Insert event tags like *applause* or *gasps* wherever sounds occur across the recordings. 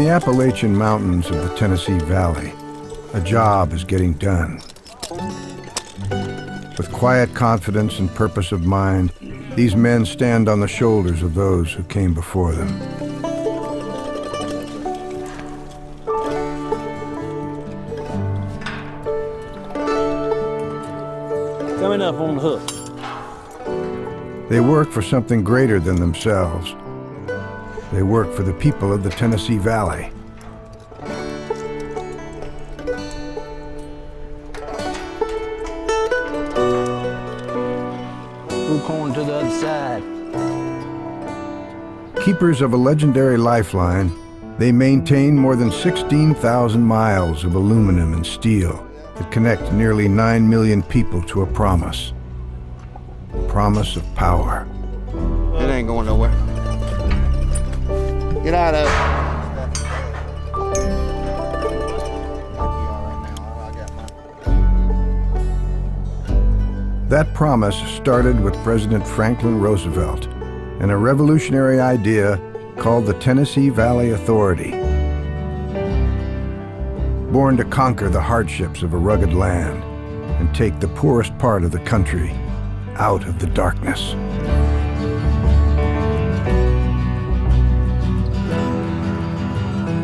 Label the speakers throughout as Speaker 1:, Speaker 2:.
Speaker 1: the Appalachian Mountains of the Tennessee Valley, a job is getting done. With quiet confidence and purpose of mind, these men stand on the shoulders of those who came before them.
Speaker 2: Coming up on the hook.
Speaker 1: They work for something greater than themselves. They work for the people of the Tennessee Valley.
Speaker 2: We're going to the other side.
Speaker 1: Keepers of a legendary lifeline, they maintain more than 16,000 miles of aluminum and steel that connect nearly 9 million people to a promise. A promise of power. Promise started with President Franklin Roosevelt and a revolutionary idea called the Tennessee Valley Authority. Born to conquer the hardships of a rugged land and take the poorest part of the country out of the darkness.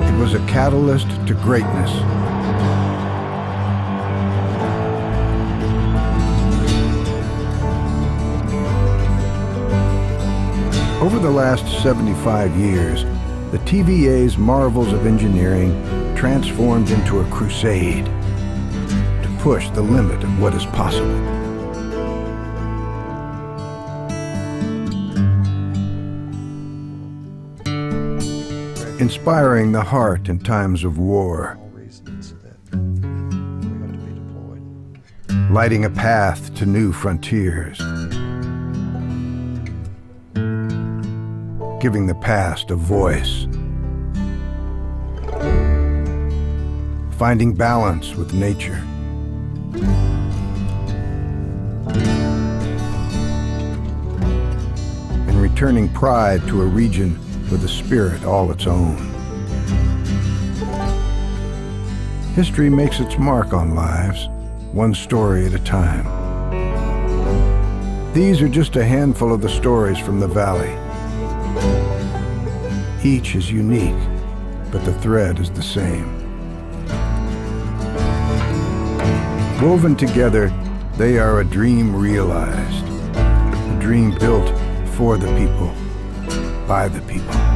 Speaker 1: It was a catalyst to greatness. Over the last 75 years, the TVA's marvels of engineering transformed into a crusade to push the limit of what is possible. Inspiring the heart in times of war, lighting a path to new frontiers. Giving the past a voice. Finding balance with nature. And returning pride to a region with a spirit all its own. History makes its mark on lives, one story at a time. These are just a handful of the stories from the valley. Each is unique, but the thread is the same. Woven together, they are a dream realized, a dream built for the people, by the people.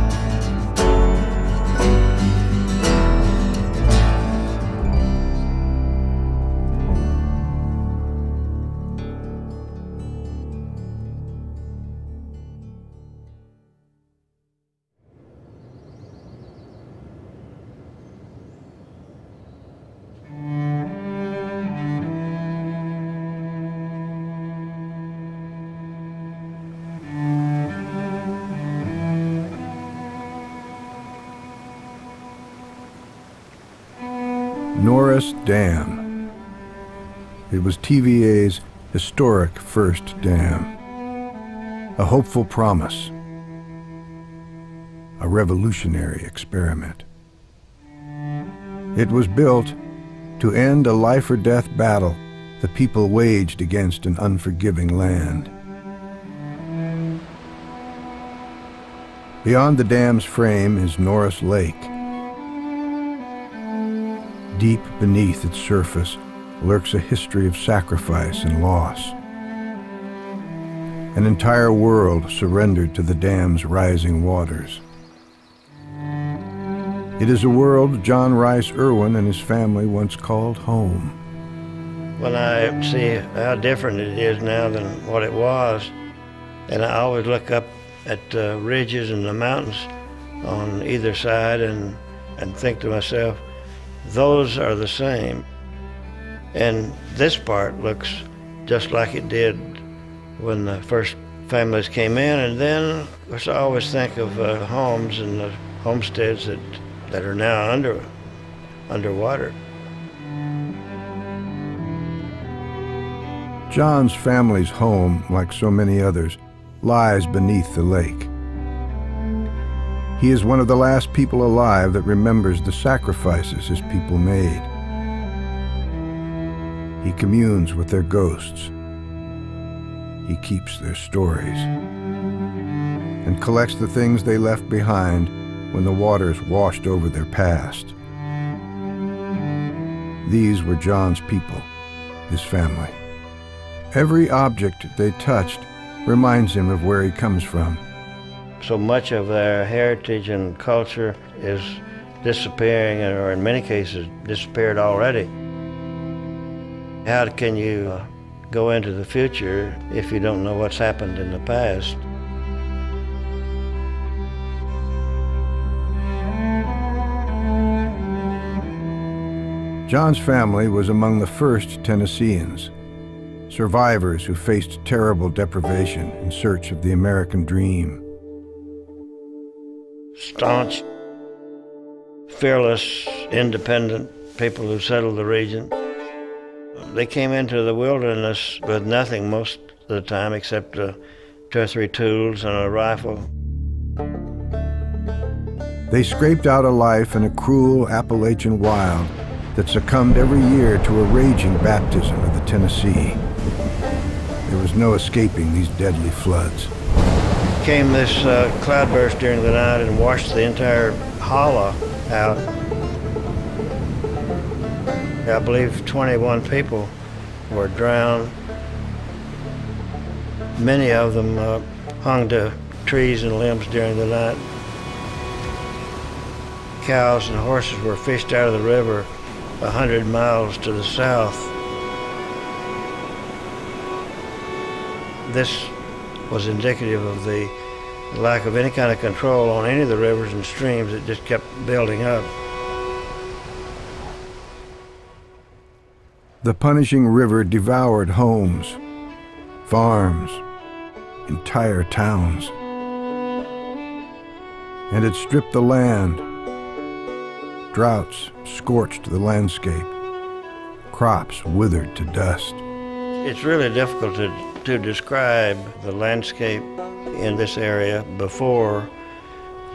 Speaker 1: Norris Dam. It was TVA's historic first dam. A hopeful promise. A revolutionary experiment. It was built to end a life or death battle the people waged against an unforgiving land. Beyond the dam's frame is Norris Lake. Deep beneath its surface lurks a history of sacrifice and loss. An entire world surrendered to the dam's rising waters. It is a world John Rice Irwin and his family once called home.
Speaker 3: When I see how different it is now than what it was, and I always look up at the ridges and the mountains on either side and, and think to myself, those are the same. And this part looks just like it did when the first families came in. And then, of course, I always think of uh, homes and the homesteads that, that are now under, underwater.
Speaker 1: John's family's home, like so many others, lies beneath the lake. He is one of the last people alive that remembers the sacrifices his people made. He communes with their ghosts. He keeps their stories and collects the things they left behind when the waters washed over their past. These were John's people, his family. Every object they touched reminds him of where he comes from.
Speaker 3: So much of their heritage and culture is disappearing, or in many cases, disappeared already. How can you uh, go into the future if you don't know what's happened in the past?
Speaker 1: John's family was among the first Tennesseans, survivors who faced terrible deprivation in search of the American dream.
Speaker 3: Staunch, fearless, independent people who settled the region. They came into the wilderness with nothing most of the time except uh, two or three tools and a rifle.
Speaker 1: They scraped out a life in a cruel Appalachian wild that succumbed every year to a raging baptism of the Tennessee. There was no escaping these deadly floods.
Speaker 3: Came this uh, cloudburst during the night and washed the entire hollow out. I believe 21 people were drowned. Many of them uh, hung to trees and limbs during the night. Cows and horses were fished out of the river a hundred miles to the south. This was indicative of the lack of any kind of control on any of the rivers and streams. that just kept building up.
Speaker 1: The punishing river devoured homes, farms, entire towns. And it stripped the land. Droughts scorched the landscape. Crops withered to dust.
Speaker 3: It's really difficult to, to describe the landscape in this area before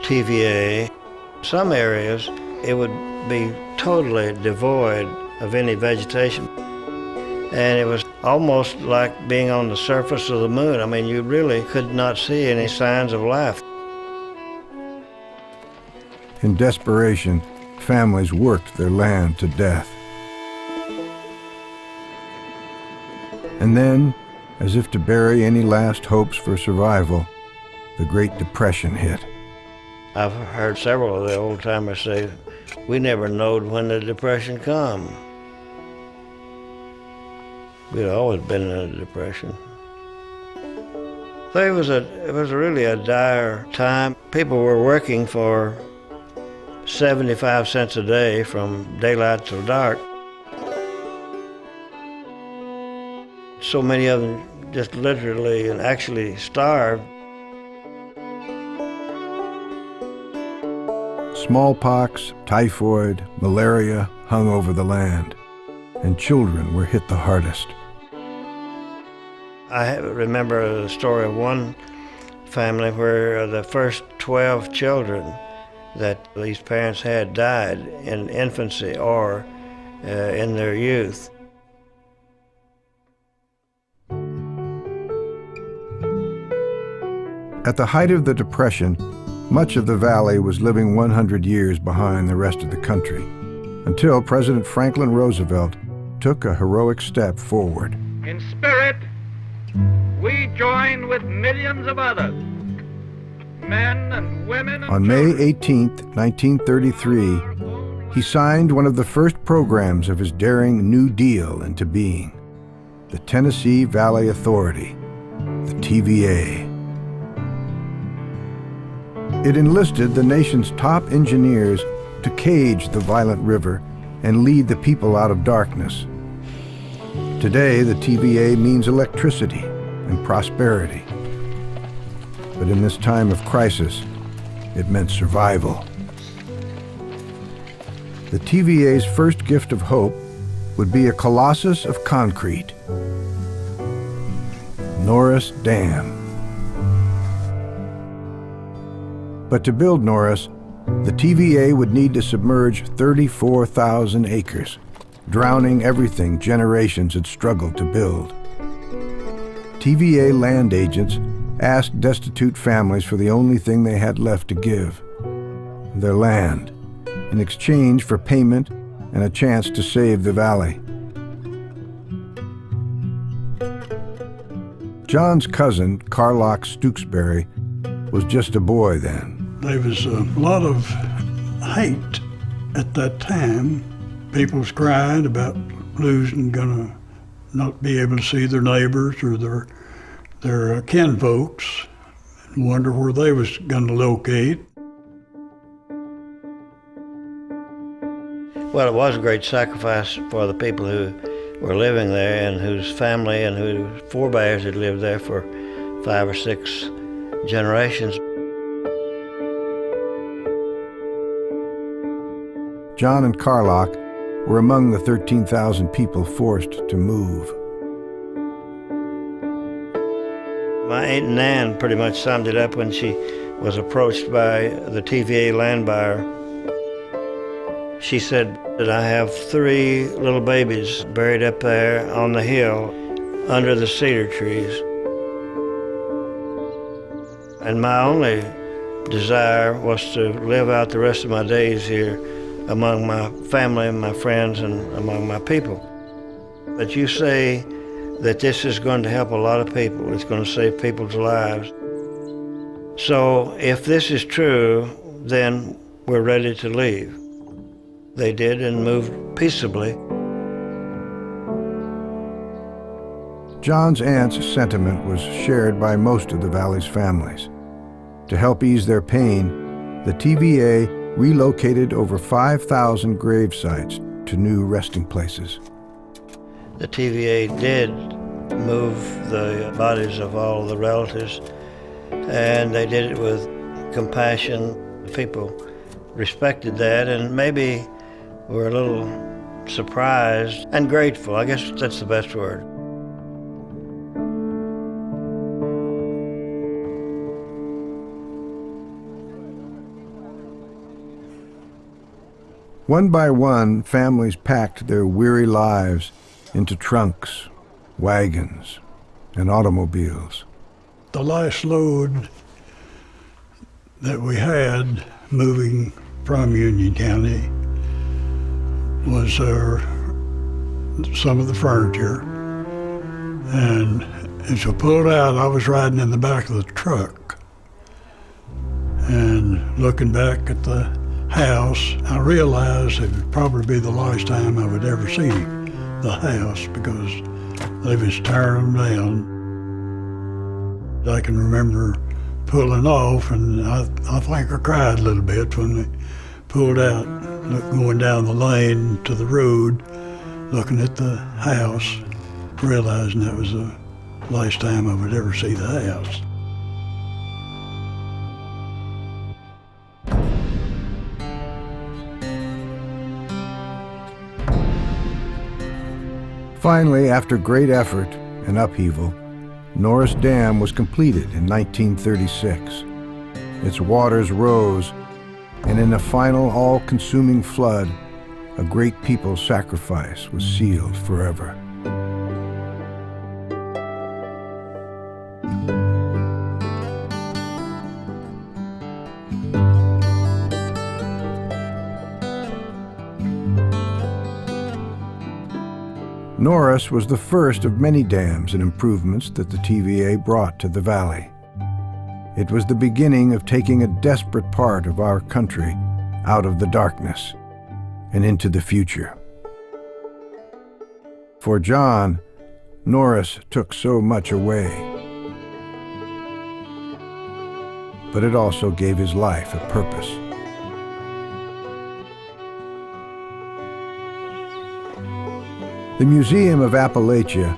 Speaker 3: TVA. Some areas, it would be totally devoid of any vegetation. And it was almost like being on the surface of the moon. I mean, you really could not see any signs of life.
Speaker 1: In desperation, families worked their land to death. And then, as if to bury any last hopes for survival, the Great Depression hit.
Speaker 3: I've heard several of the old timers say, we never knowed when the Depression come. We'd always been in a depression. So it was a it was really a dire time. People were working for 75 cents a day from daylight till dark. So many of them just literally and actually starved.
Speaker 1: Smallpox, typhoid, malaria hung over the land, and children were hit the hardest.
Speaker 3: I remember the story of one family where the first 12 children that these parents had died in infancy or uh, in their youth.
Speaker 1: At the height of the Depression, much of the valley was living 100 years behind the rest of the country, until President Franklin Roosevelt took a heroic step forward.
Speaker 4: In spirit, we join with millions of others, men and women and
Speaker 1: On May 18, 1933, he signed one of the first programs of his daring New Deal into being the Tennessee Valley Authority, the TVA. It enlisted the nation's top engineers to cage the violent river and lead the people out of darkness. Today, the TVA means electricity and prosperity. But in this time of crisis, it meant survival. The TVA's first gift of hope would be a colossus of concrete. Norris Dam. But to build Norris, the TVA would need to submerge 34,000 acres, drowning everything generations had struggled to build. TVA land agents asked destitute families for the only thing they had left to give their land, in exchange for payment and a chance to save the valley. John's cousin, Carlock Stooksbury, was just a boy then.
Speaker 5: There was a lot of hate at that time. People was crying about losing, gonna not be able to see their neighbors or their their kinfolks, and wonder where they was going to locate.
Speaker 3: Well, it was a great sacrifice for the people who were living there and whose family and whose forebears had lived there for five or six generations.
Speaker 1: John and Carlock were among the 13,000 people forced to move.
Speaker 3: My Aunt Nan pretty much summed it up when she was approached by the TVA land buyer. She said that I have three little babies buried up there on the hill under the cedar trees. And my only desire was to live out the rest of my days here among my family and my friends and among my people. But you say that this is going to help a lot of people. It's going to save people's lives. So if this is true, then we're ready to leave. They did and moved peaceably.
Speaker 1: John's aunt's sentiment was shared by most of the valley's families. To help ease their pain, the TVA relocated over 5,000 grave sites to new resting places
Speaker 3: the TVA did move the bodies of all the relatives, and they did it with compassion. People respected that, and maybe were a little surprised and grateful. I guess that's the best word.
Speaker 1: One by one, families packed their weary lives into trunks, wagons, and automobiles.
Speaker 5: The last load that we had moving from Union County was our, some of the furniture. And as we pulled out, I was riding in the back of the truck. And looking back at the house, I realized it would probably be the last time I would ever see the house because they was tearing down. I can remember pulling off, and I, I think I cried a little bit when they pulled out, going down the lane to the road, looking at the house, realizing that was the last time I would ever see the house.
Speaker 1: Finally, after great effort and upheaval, Norris Dam was completed in 1936. Its waters rose, and in a final all-consuming flood, a great people's sacrifice was sealed forever. Norris was the first of many dams and improvements that the TVA brought to the valley. It was the beginning of taking a desperate part of our country out of the darkness and into the future. For John, Norris took so much away. But it also gave his life a purpose. The Museum of Appalachia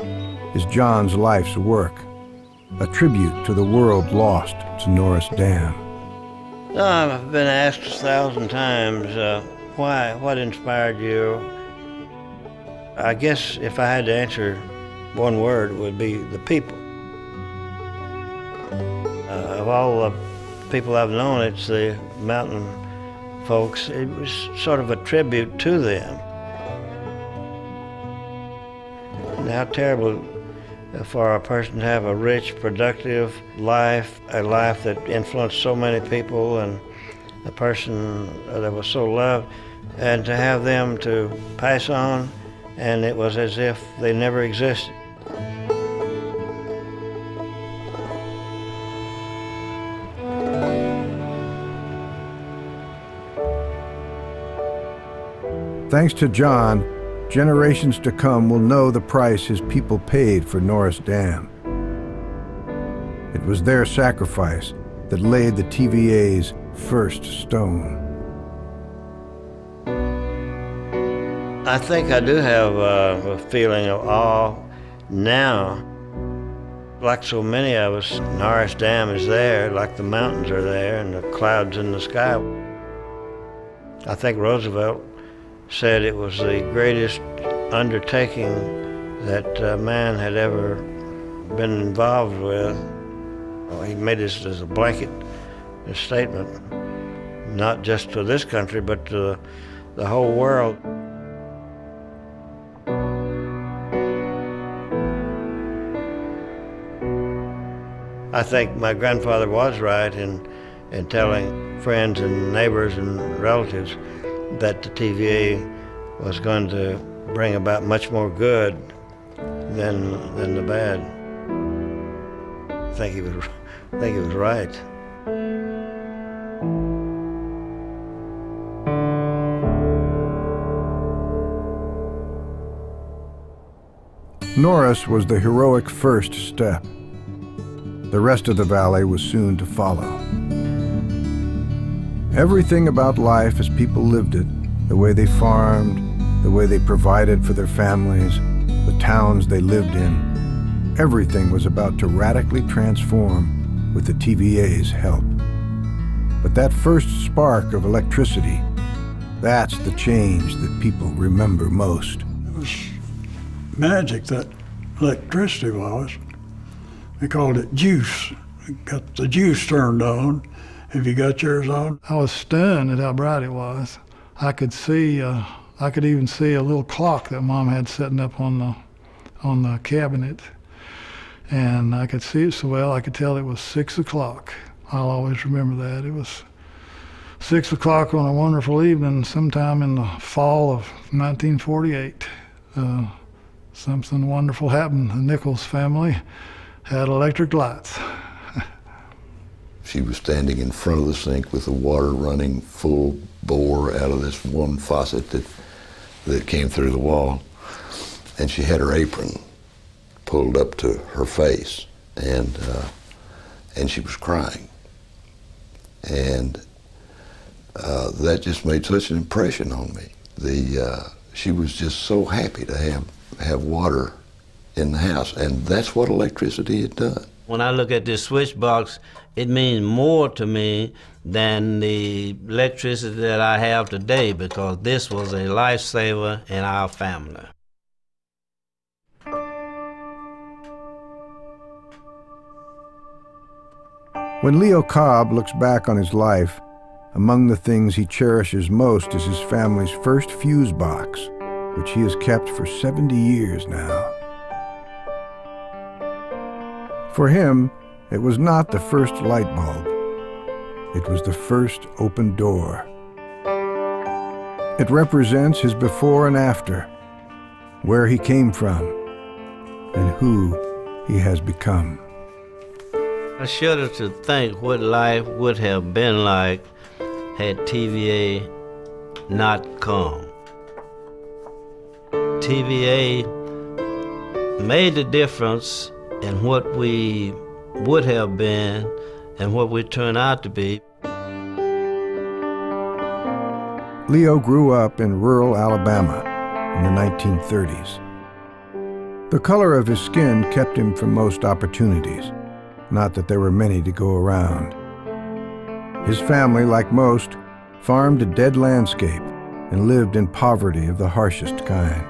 Speaker 1: is John's life's work, a tribute to the world lost to Norris Dam.
Speaker 3: I've been asked a thousand times, uh, why, what inspired you? I guess if I had to answer one word, it would be the people. Uh, of all the people I've known, it's the mountain folks. It was sort of a tribute to them. And how terrible for a person to have a rich, productive life, a life that influenced so many people, and a person that was so loved, and to have them to pass on, and it was as if they never existed.
Speaker 1: Thanks to John, generations to come will know the price his people paid for Norris Dam. It was their sacrifice that laid the TVA's first stone.
Speaker 3: I think I do have uh, a feeling of awe now. Like so many of us, Norris Dam is there, like the mountains are there and the clouds in the sky. I think Roosevelt said it was the greatest undertaking that uh, man had ever been involved with. Well, he made this as a blanket statement, not just to this country, but to the whole world. I think my grandfather was right in, in telling friends and neighbors and relatives that the TVA was going to bring about much more good than than the bad. I think he was I think he was right.
Speaker 1: Norris was the heroic first step. The rest of the valley was soon to follow. Everything about life as people lived it, the way they farmed, the way they provided for their families, the towns they lived in, everything was about to radically transform with the TVA's help. But that first spark of electricity, that's the change that people remember most.
Speaker 5: It was magic that electricity was. They called it juice. Got the juice turned on. Have you got yours on? I was stunned at how bright it was. I could see, uh, I could even see a little clock that Mom had setting up on the, on the cabinet, and I could see it so well I could tell it was six o'clock. I'll always remember that. It was six o'clock on a wonderful evening, sometime in the fall of 1948. Uh, something wonderful happened. The Nichols family had electric lights.
Speaker 6: She was standing in front of the sink with the water running full bore out of this one faucet that, that came through the wall. And she had her apron pulled up to her face, and, uh, and she was crying. And uh, that just made such an impression on me. The, uh, she was just so happy to have, have water in the house, and that's what electricity had done.
Speaker 2: When I look at this switch box, it means more to me than the electricity that I have today because this was a lifesaver in our family.
Speaker 1: When Leo Cobb looks back on his life, among the things he cherishes most is his family's first fuse box, which he has kept for 70 years now. For him, it was not the first light bulb. It was the first open door. It represents his before and after, where he came from, and who he has become.
Speaker 2: I shudder to think what life would have been like had TVA not come. TVA made the difference in what we would have been and what we turn out to be.
Speaker 1: Leo grew up in rural Alabama in the 1930s. The color of his skin kept him from most opportunities, not that there were many to go around. His family, like most, farmed a dead landscape and lived in poverty of the harshest kind.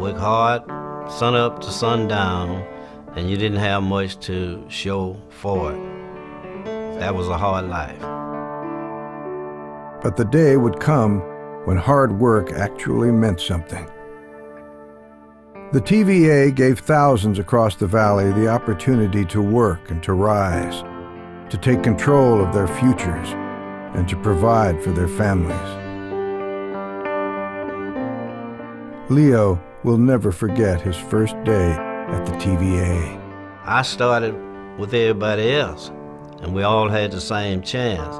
Speaker 2: Work hard, sun up to sundown, and you didn't have much to show for it. that was a hard life.
Speaker 1: But the day would come when hard work actually meant something. The TVA gave thousands across the valley the opportunity to work and to rise, to take control of their futures, and to provide for their families. Leo will never forget his first day at the TVA.
Speaker 2: I started with everybody else, and we all had the same chance.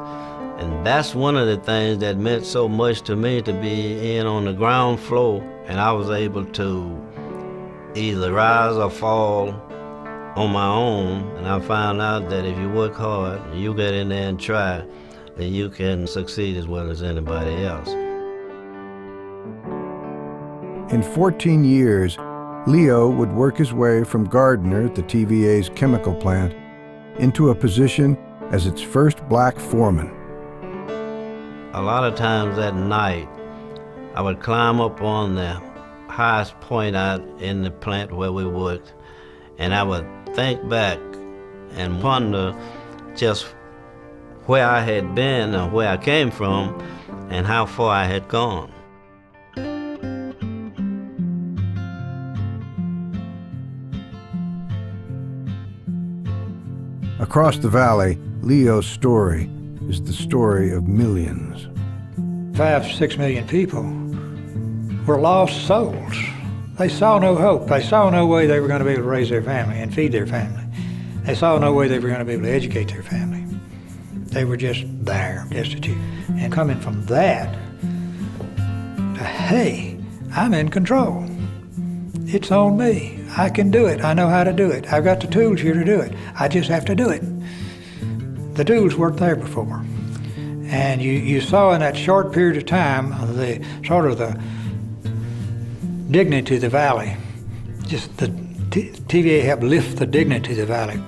Speaker 2: And that's one of the things that meant so much to me to be in on the ground floor, and I was able to either rise or fall on my own. And I found out that if you work hard, you get in there and try, then you can succeed as well as anybody else.
Speaker 1: In 14 years, Leo would work his way from gardener at the TVA's chemical plant into a position as its first black foreman.
Speaker 2: A lot of times at night, I would climb up on the highest point out in the plant where we worked, and I would think back and wonder just where I had been and where I came from and how far I had gone.
Speaker 1: Across the valley, Leo's story is the story of millions.
Speaker 7: Five, six million people were lost souls. They saw no hope. They saw no way they were going to be able to raise their family and feed their family. They saw no way they were going to be able to educate their family. They were just there, destitute. And coming from that to, hey, I'm in control. It's on me. I can do it. I know how to do it. I've got the tools here to do it. I just have to do it. The tools weren't there before. And you, you saw in that short period of time the sort of the dignity of the valley. Just the T- TVA helped lift the dignity of the valley.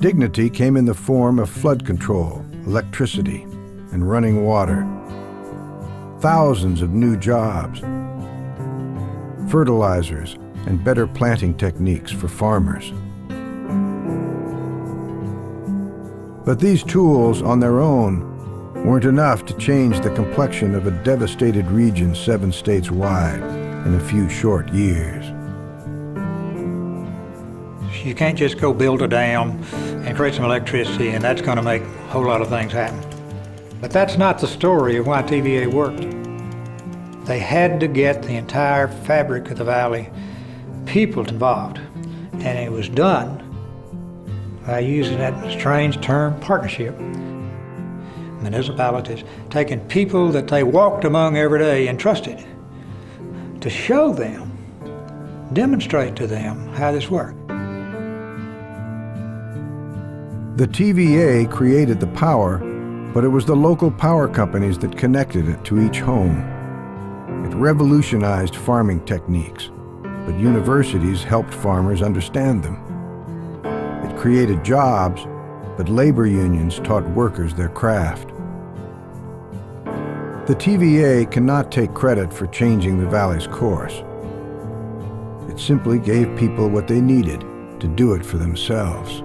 Speaker 1: Dignity came in the form of flood control, electricity, and running water. Thousands of new jobs, fertilizers, and better planting techniques for farmers. But these tools on their own weren't enough to change the complexion of a devastated region seven states wide in a few short years.
Speaker 7: You can't just go build a dam and create some electricity and that's going to make a whole lot of things happen. But that's not the story of why TVA worked. They had to get the entire fabric of the valley, people involved, and it was done by using that strange term partnership municipalities, taking people that they walked among every day and trusted to show them, demonstrate to them how this worked.
Speaker 1: The TVA created the power, but it was the local power companies that connected it to each home. Revolutionized farming techniques, but universities helped farmers understand them. It created jobs, but labor unions taught workers their craft. The TVA cannot take credit for changing the valley's course. It simply gave people what they needed to do it for themselves.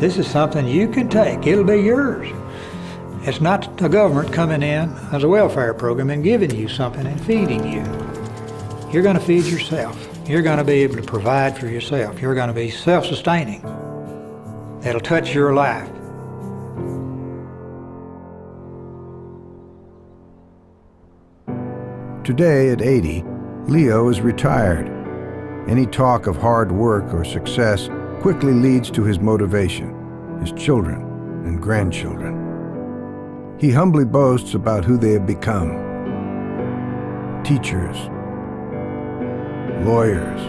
Speaker 7: This is something you can take. It'll be yours. It's not the government coming in as a welfare program and giving you something and feeding you. You're going to feed yourself. You're going to be able to provide for yourself. You're going to be self-sustaining. It'll touch your life.
Speaker 1: Today, at 80, Leo is retired. Any talk of hard work or success quickly leads to his motivation, his children and grandchildren. He humbly boasts about who they have become. Teachers, lawyers,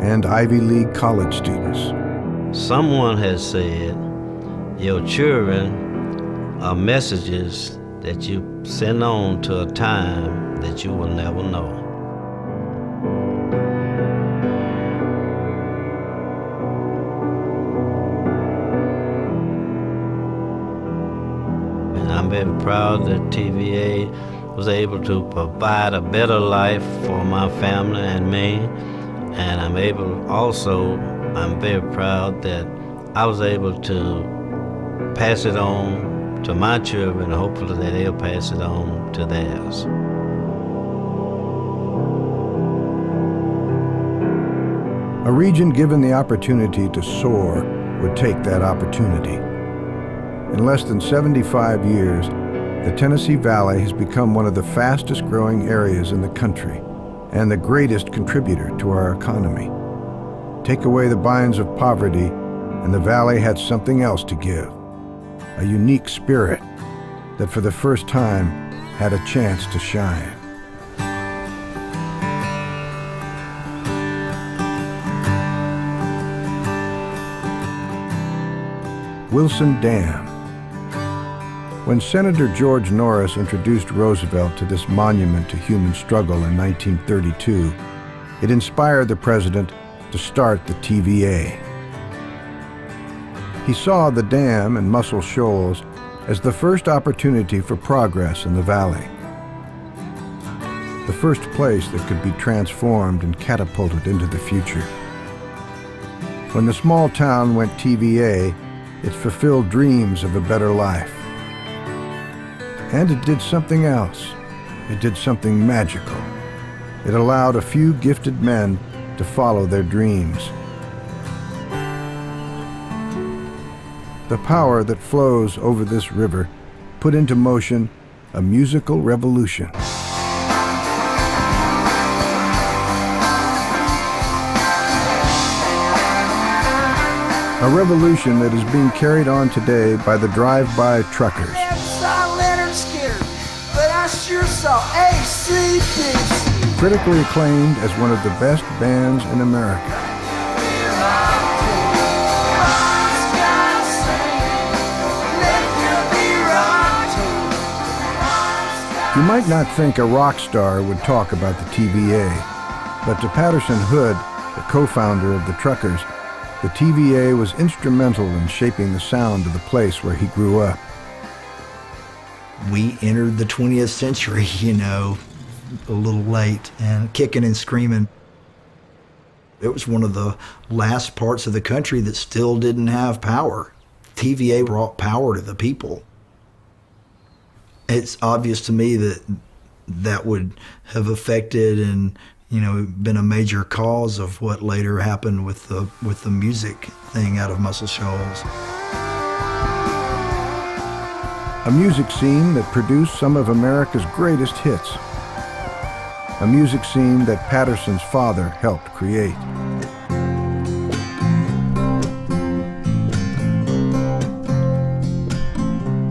Speaker 1: and Ivy League college students.
Speaker 2: Someone has said, Your children are messages that you send on to a time that you will never know. Proud that TVA was able to provide a better life for my family and me. And I'm able also I'm very proud that I was able to pass it on to my children, hopefully that they'll pass it on to theirs.
Speaker 1: A region given the opportunity to soar would take that opportunity. In less than 75 years, the Tennessee Valley has become one of the fastest growing areas in the country and the greatest contributor to our economy. Take away the binds of poverty, and the valley had something else to give a unique spirit that for the first time had a chance to shine. Wilson Dam. When Senator George Norris introduced Roosevelt to this monument to human struggle in 1932, it inspired the president to start the TVA. He saw the dam and Muscle Shoals as the first opportunity for progress in the valley. The first place that could be transformed and catapulted into the future. When the small town went TVA, it fulfilled dreams of a better life. And it did something else. It did something magical. It allowed a few gifted men to follow their dreams. The power that flows over this river put into motion a musical revolution. A revolution that is being carried on today by the drive-by truckers.
Speaker 8: Skynyrd, but I sure saw ACDC.
Speaker 1: Critically acclaimed as one of the best bands in America. You might not think a rock star would talk about the TVA, but to Patterson Hood, the co-founder of the Truckers, the TVA was instrumental in shaping the sound of the place where he grew up.
Speaker 9: We entered the 20th century, *laughs* you know, a little late and kicking and screaming. It was one of the last parts of the country that still didn't have power. TVA brought power to the people. It's obvious to me that that would have affected and you know been a major cause of what later happened with the with the music thing out of Muscle Shoals.
Speaker 1: A music scene that produced some of America's greatest hits. A music scene that Patterson's father helped create.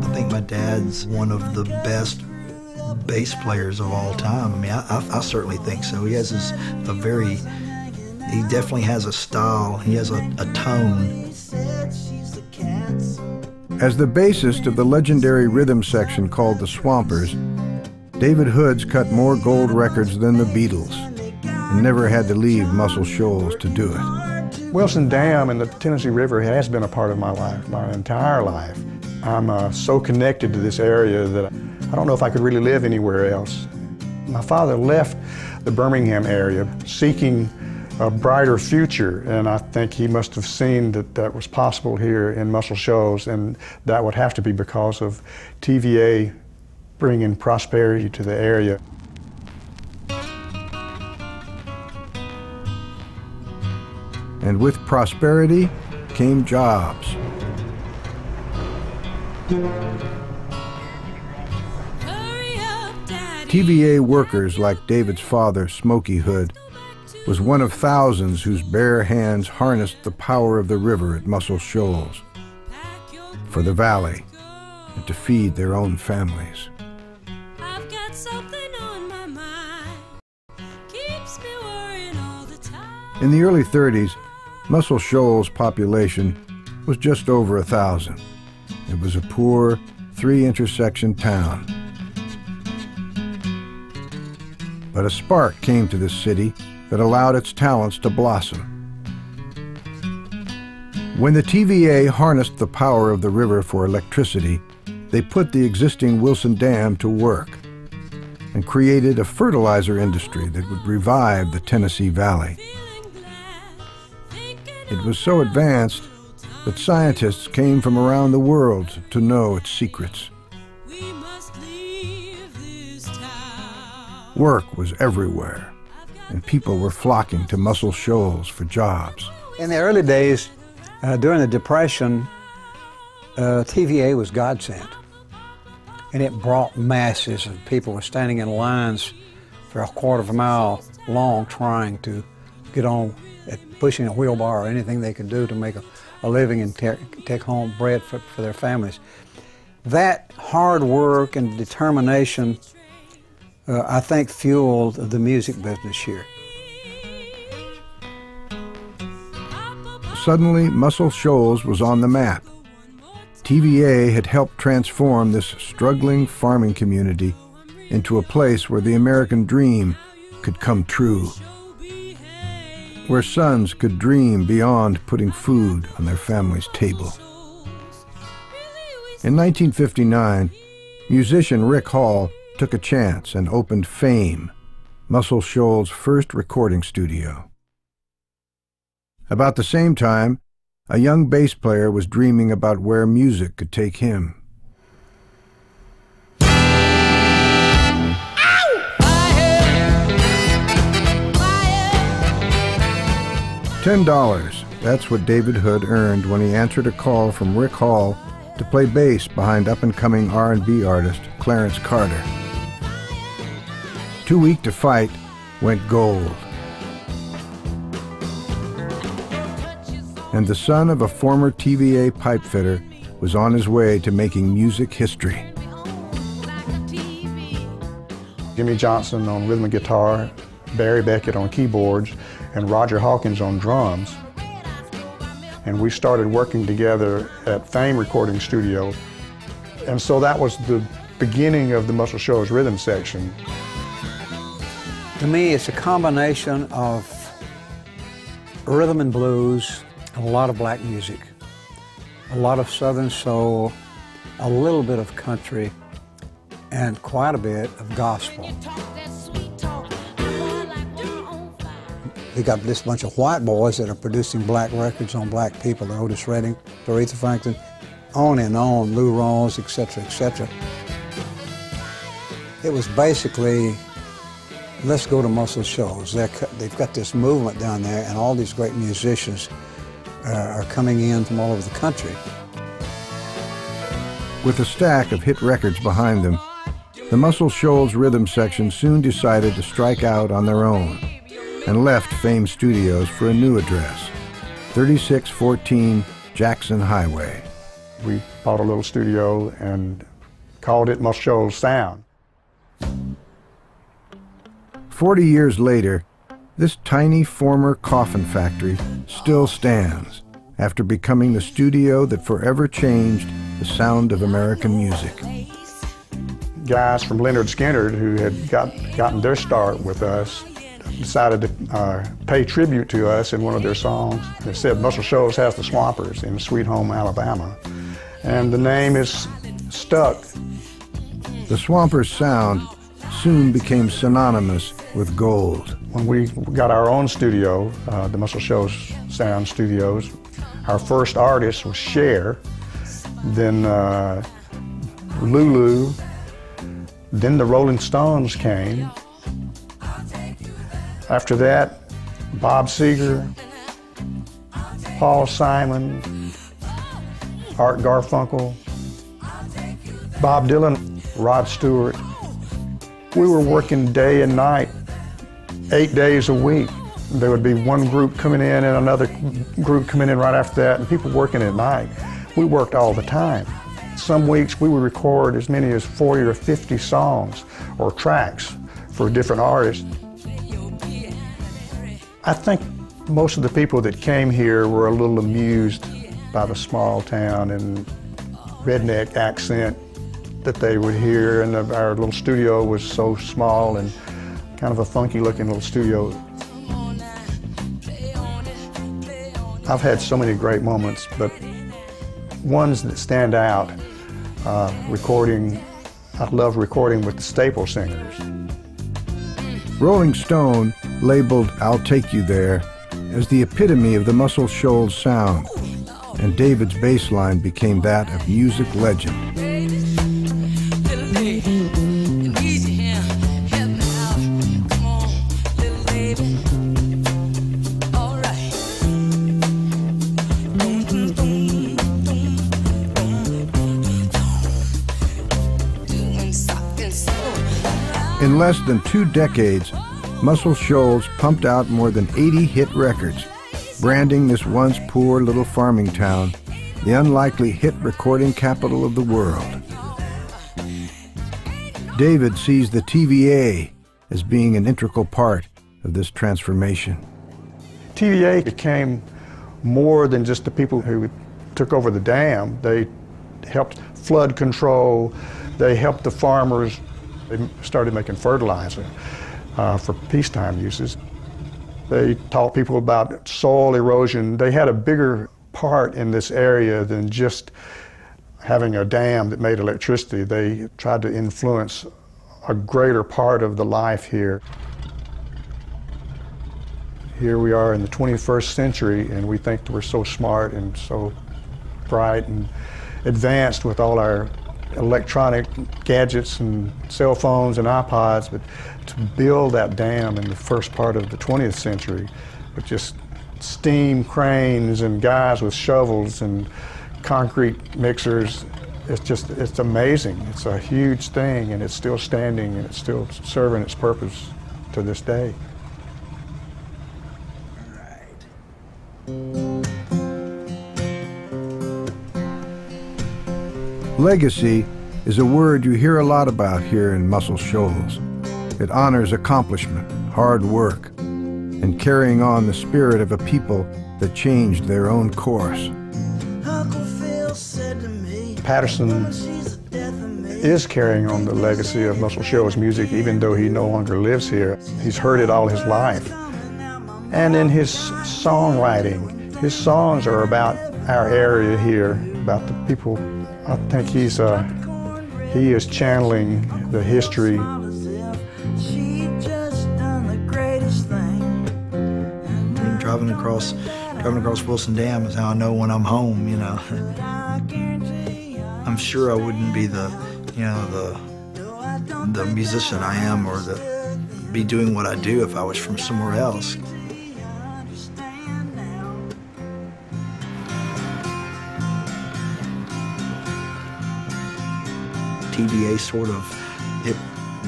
Speaker 9: I think my dad's one of the best bass players of all time. I mean, I, I, I certainly think so. He has this, a very, he definitely has a style. He has a, a tone.
Speaker 1: As the bassist of the legendary rhythm section called the Swampers, David Hood's cut more gold records than the Beatles and never had to leave Muscle Shoals to do it.
Speaker 10: Wilson Dam and the Tennessee River has been a part of my life, my entire life. I'm uh, so connected to this area that I don't know if I could really live anywhere else. My father left the Birmingham area seeking a brighter future, and I think he must have seen that that was possible here in Muscle Shoals, and that would have to be because of TVA bringing prosperity to the area.
Speaker 1: And with prosperity came jobs. TVA workers like David's father, Smoky Hood, was one of thousands whose bare hands harnessed the power of the river at Muscle Shoals for the valley and to feed their own families. In the early 30s, Muscle Shoals' population was just over a thousand. It was a poor, three intersection town. But a spark came to this city that allowed its talents to blossom. When the TVA harnessed the power of the river for electricity, they put the existing Wilson Dam to work and created a fertilizer industry that would revive the Tennessee Valley. It was so advanced that scientists came from around the world to know its secrets. Work was everywhere, and people were flocking to Muscle Shoals for jobs.
Speaker 11: In the early days, uh, during the Depression, uh, TVA was godsend. And it brought masses of people were standing in lines for a quarter of a mile long trying to get on at pushing a wheelbarrow or anything they could do to make a, a living and take, take home bread for, for their families. That hard work and determination uh, I think fueled the music business here.
Speaker 1: Suddenly, Muscle Shoals was on the map. TVA had helped transform this struggling farming community into a place where the American dream could come true. Where sons could dream beyond putting food on their family's table. In 1959, musician Rick Hall took a chance and opened Fame, Muscle Shoals' first recording studio. About the same time, a young bass player was dreaming about where music could take him. Ten dollars. That's what David Hood earned when he answered a call from Rick Hall to play bass behind up-and-coming R&B artist Clarence Carter. Too weak to fight, went gold. And the son of a former TVA pipefitter was on his way to making music history.
Speaker 10: Jimmy Johnson on rhythm and guitar, Barry Beckett on keyboards, and Roger Hawkins on drums. And we started working together at Fame Recording Studio. And so that was the beginning of the Muscle Shoals rhythm section.
Speaker 11: To me, it's a combination of rhythm and blues, and a lot of black music, a lot of southern soul, a little bit of country, and quite a bit of gospel. We got this bunch of white boys that are producing black records on black people, Otis Redding, Aretha Franklin, on and on, Lou Rawls, etc., etc. It was basically let's go to Muscle Shoals. they have got this movement down there, and all these great musicians uh, are coming in from all over the country.
Speaker 1: With a stack of hit records behind them, the Muscle Shoals rhythm section soon decided to strike out on their own and left Fame Studios for a new address, 3614 Jackson Highway.
Speaker 10: We bought a little studio and called it Muscle Shoals Sound.
Speaker 1: Forty years later, this tiny former coffin factory still stands after becoming the studio that forever changed the sound of American music.
Speaker 10: Guys from Lynyrd Skynyrd who had got, gotten their start with us decided to uh, pay tribute to us in one of their songs. They said Muscle Shoals has the Swampers in Sweet Home Alabama. And the name is stuck.
Speaker 1: The Swampers sound soon became synonymous with gold.
Speaker 10: When we got our own studio, uh, the Muscle Shoals Sound Studios, our first artist was Cher, then uh, Lulu, then the Rolling Stones came. After that, Bob Seger, Paul Simon, Art Garfunkel, Bob Dylan, Rod Stewart, we were working day and night, eight days a week. There would be one group coming in and another group coming in right after that, and people working at night. We worked all the time. Some weeks we would record as many as 40 or 50 songs or tracks for different artists. I think most of the people that came here were a little amused by the small town and redneck accent that they would hear, and our little studio was so small and kind of a funky looking little studio. I've had so many great moments, but ones that stand out, uh, recording, I love recording with the Staple Singers.
Speaker 1: Rolling Stone labeled I'll Take You There as the epitome of the Muscle Shoals sound, and David's bass line became that of music legend. Less than two decades, Muscle Shoals pumped out more than 80 hit records, branding this once poor little farming town the unlikely hit recording capital of the world. David sees the TVA as being an integral part of this transformation.
Speaker 10: TVA became more than just the people who took over the dam. They helped flood control, they helped the farmers, they started making fertilizer uh, for peacetime uses. They taught people about soil erosion. They had a bigger part in this area than just having a dam that made electricity. They tried to influence a greater part of the life here. Here we are in the 21st century, and we think we're so smart and so bright and advanced with all our electronic gadgets and cell phones and iPods, but to build that dam in the first part of the 20th century with just steam cranes and guys with shovels and concrete mixers. It's just, it's amazing. It's a huge thing and it's still standing and it's still serving its purpose to this day.
Speaker 1: Legacy is a word you hear a lot about here in Muscle Shoals. It honors accomplishment, hard work, and carrying on the spirit of a people that changed their own course.
Speaker 10: Patterson is carrying on the legacy of Muscle Shoals music even though he no longer lives here. He's heard it all his life. And in his songwriting, his songs are about our area here, about the people. I think he's uh, he is channeling the history
Speaker 9: driving across driving across Wilson Dam is how I know when I'm home, you know. I'm sure I wouldn't be the, you know, the the musician I am or the be doing what I do if I was from somewhere else. TVA sort of it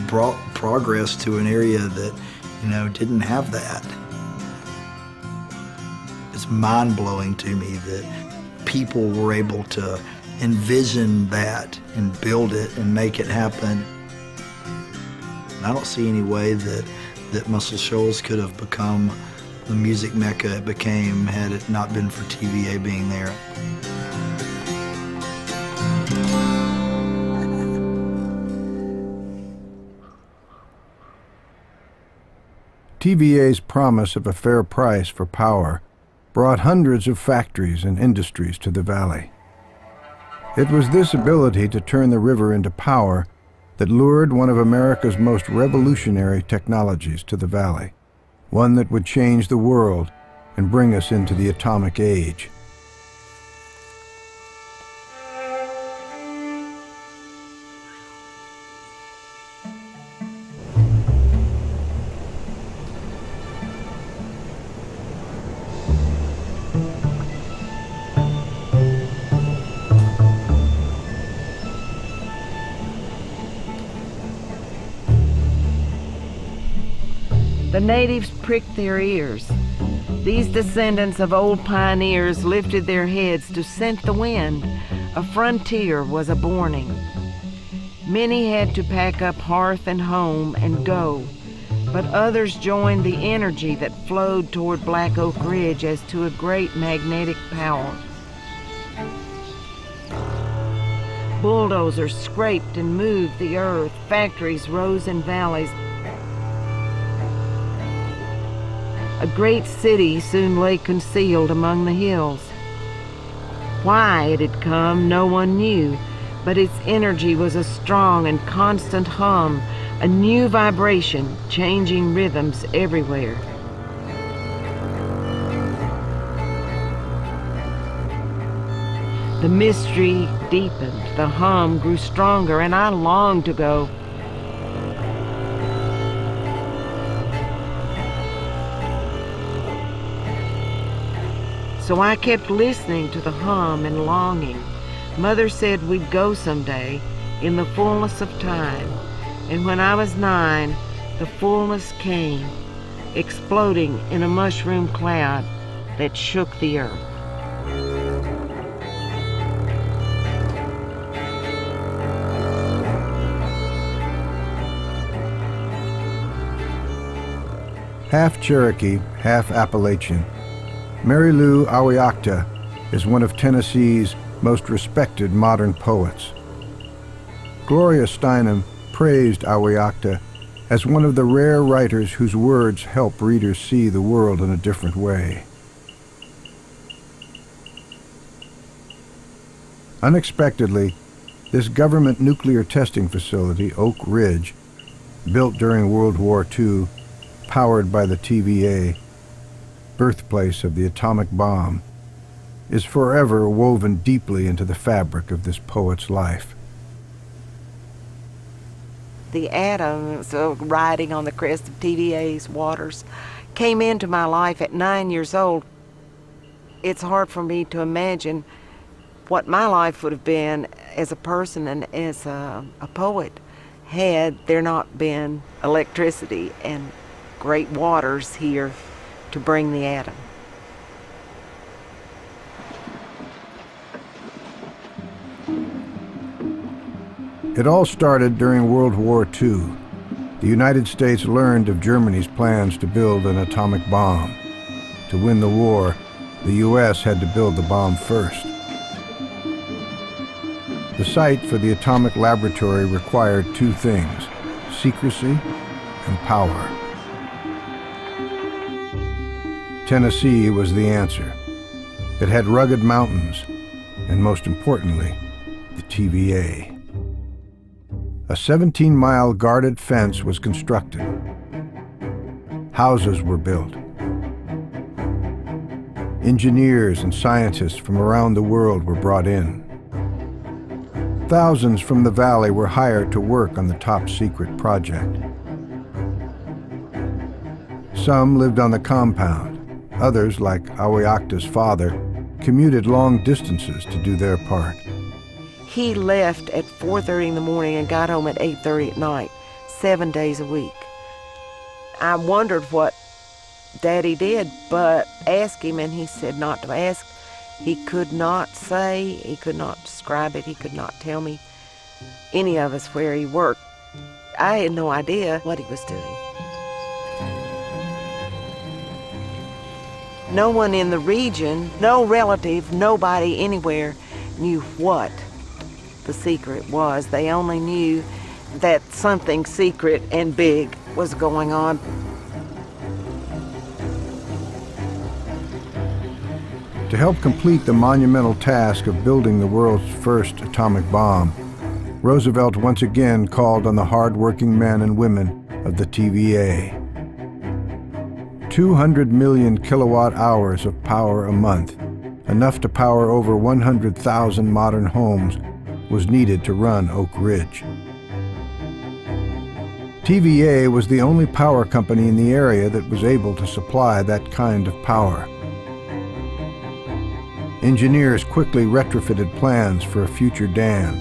Speaker 9: brought progress to an area that, you know, didn't have that It's mind blowing to me that people were able to envision that and build it and make it happen. I don't see any way that, that Muscle Shoals could have become the music mecca it became had it not been for TVA being there.
Speaker 1: TVA's promise of a fair price for power brought hundreds of factories and industries to the valley. It was this ability to turn the river into power that lured one of America's most revolutionary technologies to the valley, one that would change the world and bring us into the atomic age.
Speaker 12: Natives pricked their ears. These descendants of old pioneers lifted their heads to scent the wind. A frontier was a borning. Many had to pack up hearth and home and go, but others joined the energy that flowed toward Black Oak Ridge as to a great magnetic power. Bulldozers scraped and moved the earth, factories rose in valleys, a great city soon lay concealed among the hills. Why it had come, no one knew, but its energy was a strong and constant hum, a new vibration, changing rhythms everywhere. The mystery deepened, the hum grew stronger, and I longed to go So I kept listening to the hum and longing. Mother said we'd go someday in the fullness of time. And when I was nine, the fullness came, exploding in a mushroom cloud that shook the earth.
Speaker 1: Half Cherokee, half Appalachian, Marilou Awiakta is one of Tennessee's most respected modern poets. Gloria Steinem praised Awiakta as one of the rare writers whose words help readers see the world in a different way. Unexpectedly, this government nuclear testing facility, Oak Ridge, built during World War II, powered by the TVA, birthplace of the atomic bomb, is forever woven deeply into the fabric of this poet's life.
Speaker 12: The atoms so riding on the crest of TVA's waters, came into my life at nine years old. It's hard for me to imagine what my life would have been as a person and as a, a poet had there not been electricity and great waters here to bring the atom.
Speaker 1: It all started during World War II. The United States learned of Germany's plans to build an atomic bomb. To win the war, the U.S. had to build the bomb first. The site for the atomic laboratory required two things, secrecy and power. Tennessee was the answer. It had rugged mountains, and most importantly, the TVA. A 17-mile guarded fence was constructed. Houses were built. Engineers and scientists from around the world were brought in. Thousands from the valley were hired to work on the top secret project. Some lived on the compound. Others, like Awiakta's father, commuted long distances to do their part.
Speaker 12: He left at 4.30 in the morning and got home at 8.30 at night, seven days a week. I wondered what Daddy did, but asked him, and he said not to ask. He could not say, he could not describe it, he could not tell me any of us where he worked. I had no idea what he was doing. No one in the region, no relative, nobody anywhere knew what the secret was. They only knew that something secret and big was going on.
Speaker 1: To help complete the monumental task of building the world's first atomic bomb, Roosevelt once again called on the hard-working men and women of the TVA. 200 million kilowatt hours of power a month, enough to power over 100,000 modern homes, was needed to run Oak Ridge. TVA was the only power company in the area that was able to supply that kind of power. Engineers quickly retrofitted plans for a future dam,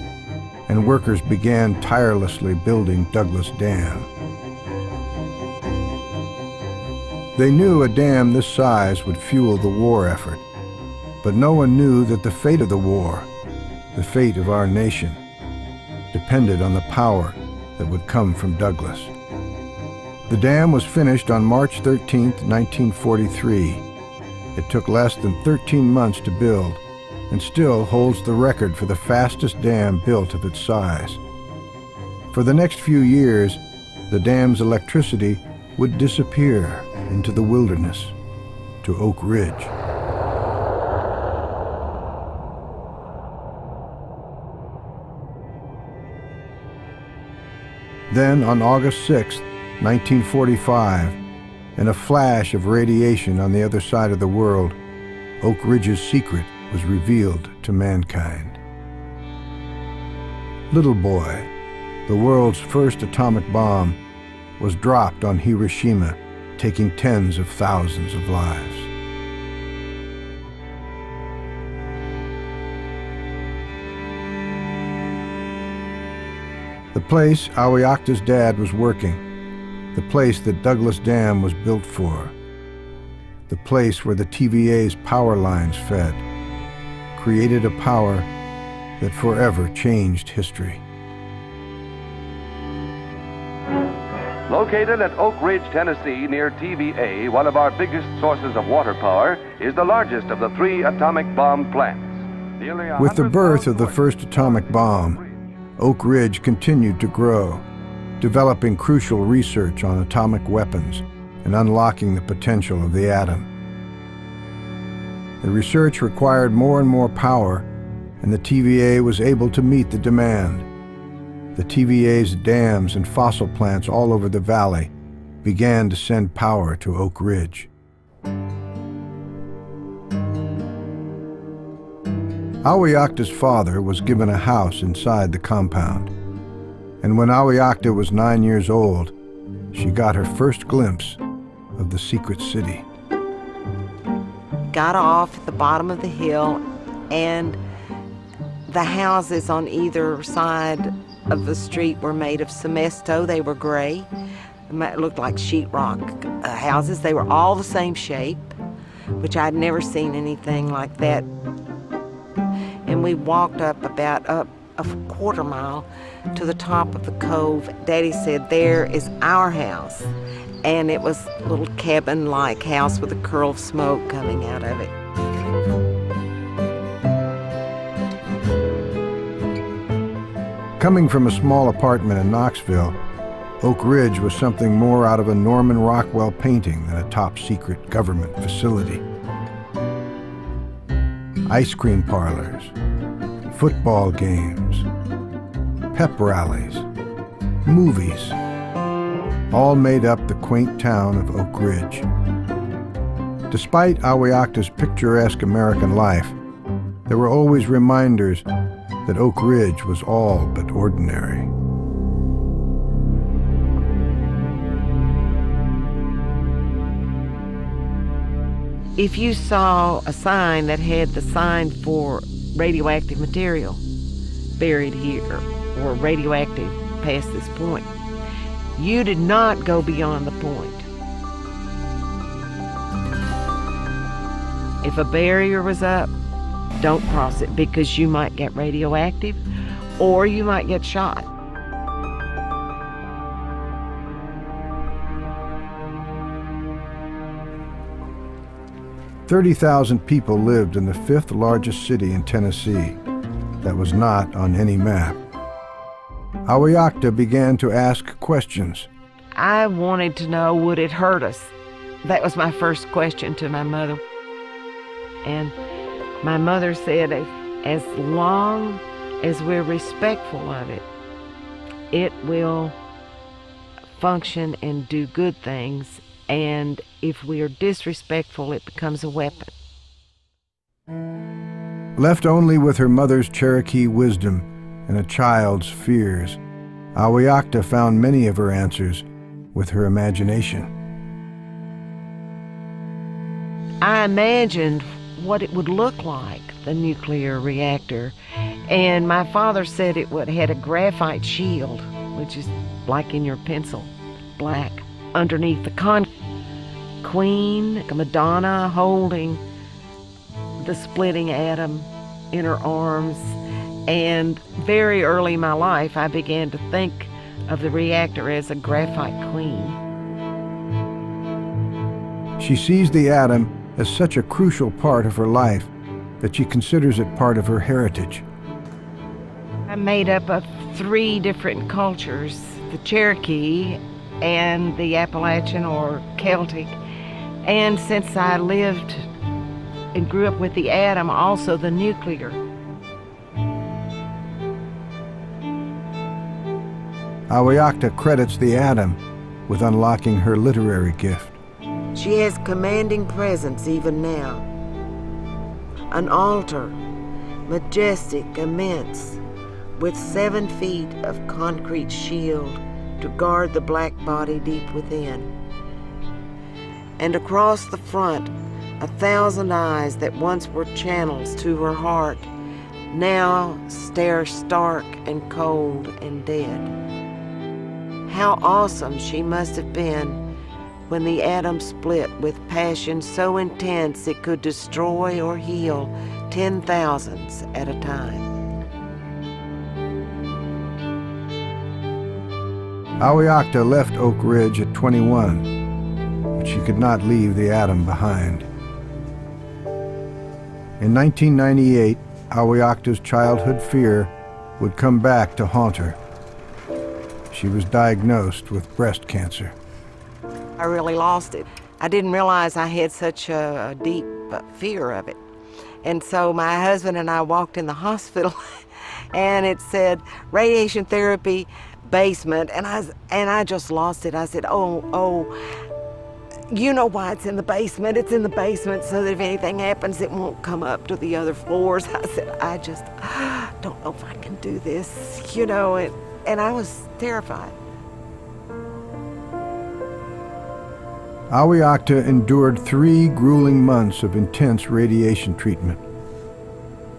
Speaker 1: and workers began tirelessly building Douglas Dam. They knew a dam this size would fuel the war effort, but no one knew that the fate of the war, the fate of our nation, depended on the power that would come from Douglas. The dam was finished on March 13, 1943. It took less than 13 months to build and still holds the record for the fastest dam built of its size. For the next few years, the dam's electricity would disappear into the wilderness to Oak Ridge. Then, on August 6, 1945, in a flash of radiation on the other side of the world, Oak Ridge's secret was revealed to mankind. Little Boy, the world's first atomic bomb, was dropped on Hiroshima, taking tens of thousands of lives. The place Awiakta's dad was working, the place that Douglas Dam was built for, the place where the TVA's power lines fed, created a power that forever changed history.
Speaker 13: Located at Oak Ridge, Tennessee, near TVA, one of our biggest sources of water power, is the largest of the three atomic bomb plants.
Speaker 1: With the birth of the first atomic bomb, Oak Ridge continued to grow, developing crucial research on atomic weapons and unlocking the potential of the atom. The research required more and more power, and the TVA was able to meet the demand. The TVA's dams and fossil plants all over the valley began to send power to Oak Ridge. Awiakta's father was given a house inside the compound, and when Awiakta was nine years old, she got her first glimpse of the secret city
Speaker 12: got off at the bottom of the hill, and the houses on either side of the street were made of cemesto. They were gray. It looked like sheetrock uh, houses. They were all the same shape, which I'd never seen anything like that. And we walked up about up a quarter mile to the top of the cove. Daddy said, There is our house and it was a little cabin-like house with a curl of smoke coming out of it.
Speaker 1: Coming from a small apartment in Knoxville, Oak Ridge was something more out of a Norman Rockwell painting than a top-secret government facility. Ice cream parlors, football games, pep rallies, movies, all made up the quaint town of Oak Ridge. Despite Awiakta's picturesque American life, there were always reminders that Oak Ridge was all but ordinary.
Speaker 12: If you saw a sign that had the sign for radioactive material buried here or radioactive past this point, you did not go beyond the point. If a barrier was up, don't cross it because you might get radioactive or you might get shot.
Speaker 1: Thirty thousand people lived in the fifth largest city in Tennessee that was not on any map. Awiakta began to ask questions.
Speaker 12: I wanted to know would it hurt us? That was my first question to my mother. And my mother said, as long as we're respectful of it, it will function and do good things. And if we are disrespectful, it becomes a weapon.
Speaker 1: Left only with her mother's Cherokee wisdom, and a child's fears, Awiakta found many of her answers with her imagination.
Speaker 12: I imagined what it would look like, the nuclear reactor, and my father said it would had a graphite shield, which is like in your pencil, black, underneath the con queen, Madonna holding the splitting atom in her arms and very early in my life, I began to think of the reactor as a graphite queen.
Speaker 1: She sees the atom as such a crucial part of her life that she considers it part of her heritage.
Speaker 12: I'm made up of three different cultures the Cherokee and the Appalachian or Celtic. And since I lived and grew up with the atom, also the nuclear.
Speaker 1: Awiakta credits the atom with unlocking her literary gift.
Speaker 12: She has commanding presence even now. An altar, majestic, immense, with seven feet of concrete shield to guard the black body deep within. And across the front, a thousand eyes that once were channels to her heart now stare stark and cold and dead. How awesome she must have been when the atom split with passion so intense it could destroy or heal ten thousands at a time.
Speaker 1: Awiakta left Oak Ridge at 21, but she could not leave the atom behind. In 1998, Awiakta's childhood fear would come back to haunt her. She was diagnosed with breast cancer.
Speaker 12: I really lost it. I didn't realize I had such a, deep uh, fear of it. And so my husband and I walked in the *laughs* hospital and it said radiation therapy basement and I and I just lost it. I said, "Oh, oh, you know why it's in the basement. It's in the basement so that if anything happens, it won't come up to the other floors." *laughs* I said, "I just *gasps* don't know if I can do this." You know, and and I was terrified.
Speaker 1: Awiakta endured three grueling months of intense radiation treatment.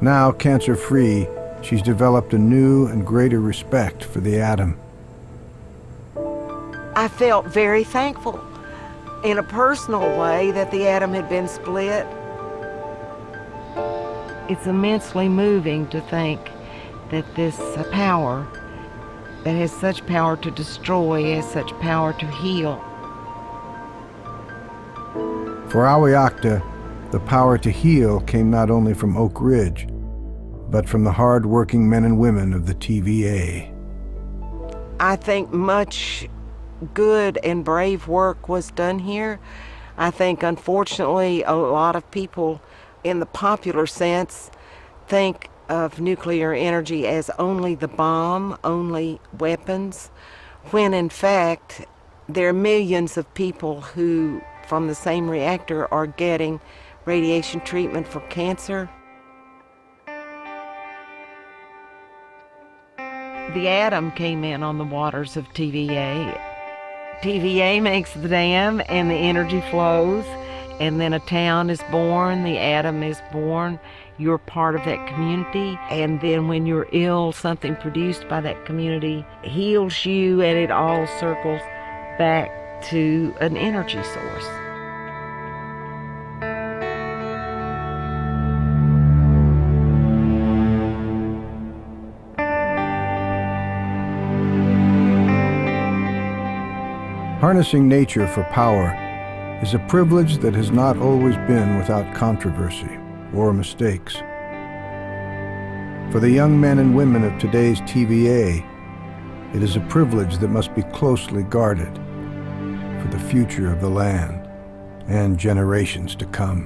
Speaker 1: Now cancer-free, she's developed a new and greater respect for the atom.
Speaker 12: I felt very thankful in a personal way that the atom had been split. It's immensely moving to think that this power that has such power to destroy has such power to heal.
Speaker 1: For Awiakta, the power to heal came not only from Oak Ridge, but from the hard-working men and women of the TVA.
Speaker 12: I think much good and brave work was done here. I think, unfortunately, a lot of people in the popular sense think of nuclear energy as only the bomb, only weapons, when in fact there are millions of people who, from the same reactor, are getting radiation treatment for cancer. The atom came in on the waters of TVA. TVA makes the dam and the energy flows, and then a town is born, the atom is born. You're part of that community, and then when you're ill, something produced by that community heals you, and it all circles back to an energy source.
Speaker 1: Harnessing nature for power is a privilege that has not always been without controversy or mistakes. For the young men and women of today's TVA, it is a privilege that must be closely guarded for the future of the land and generations to come.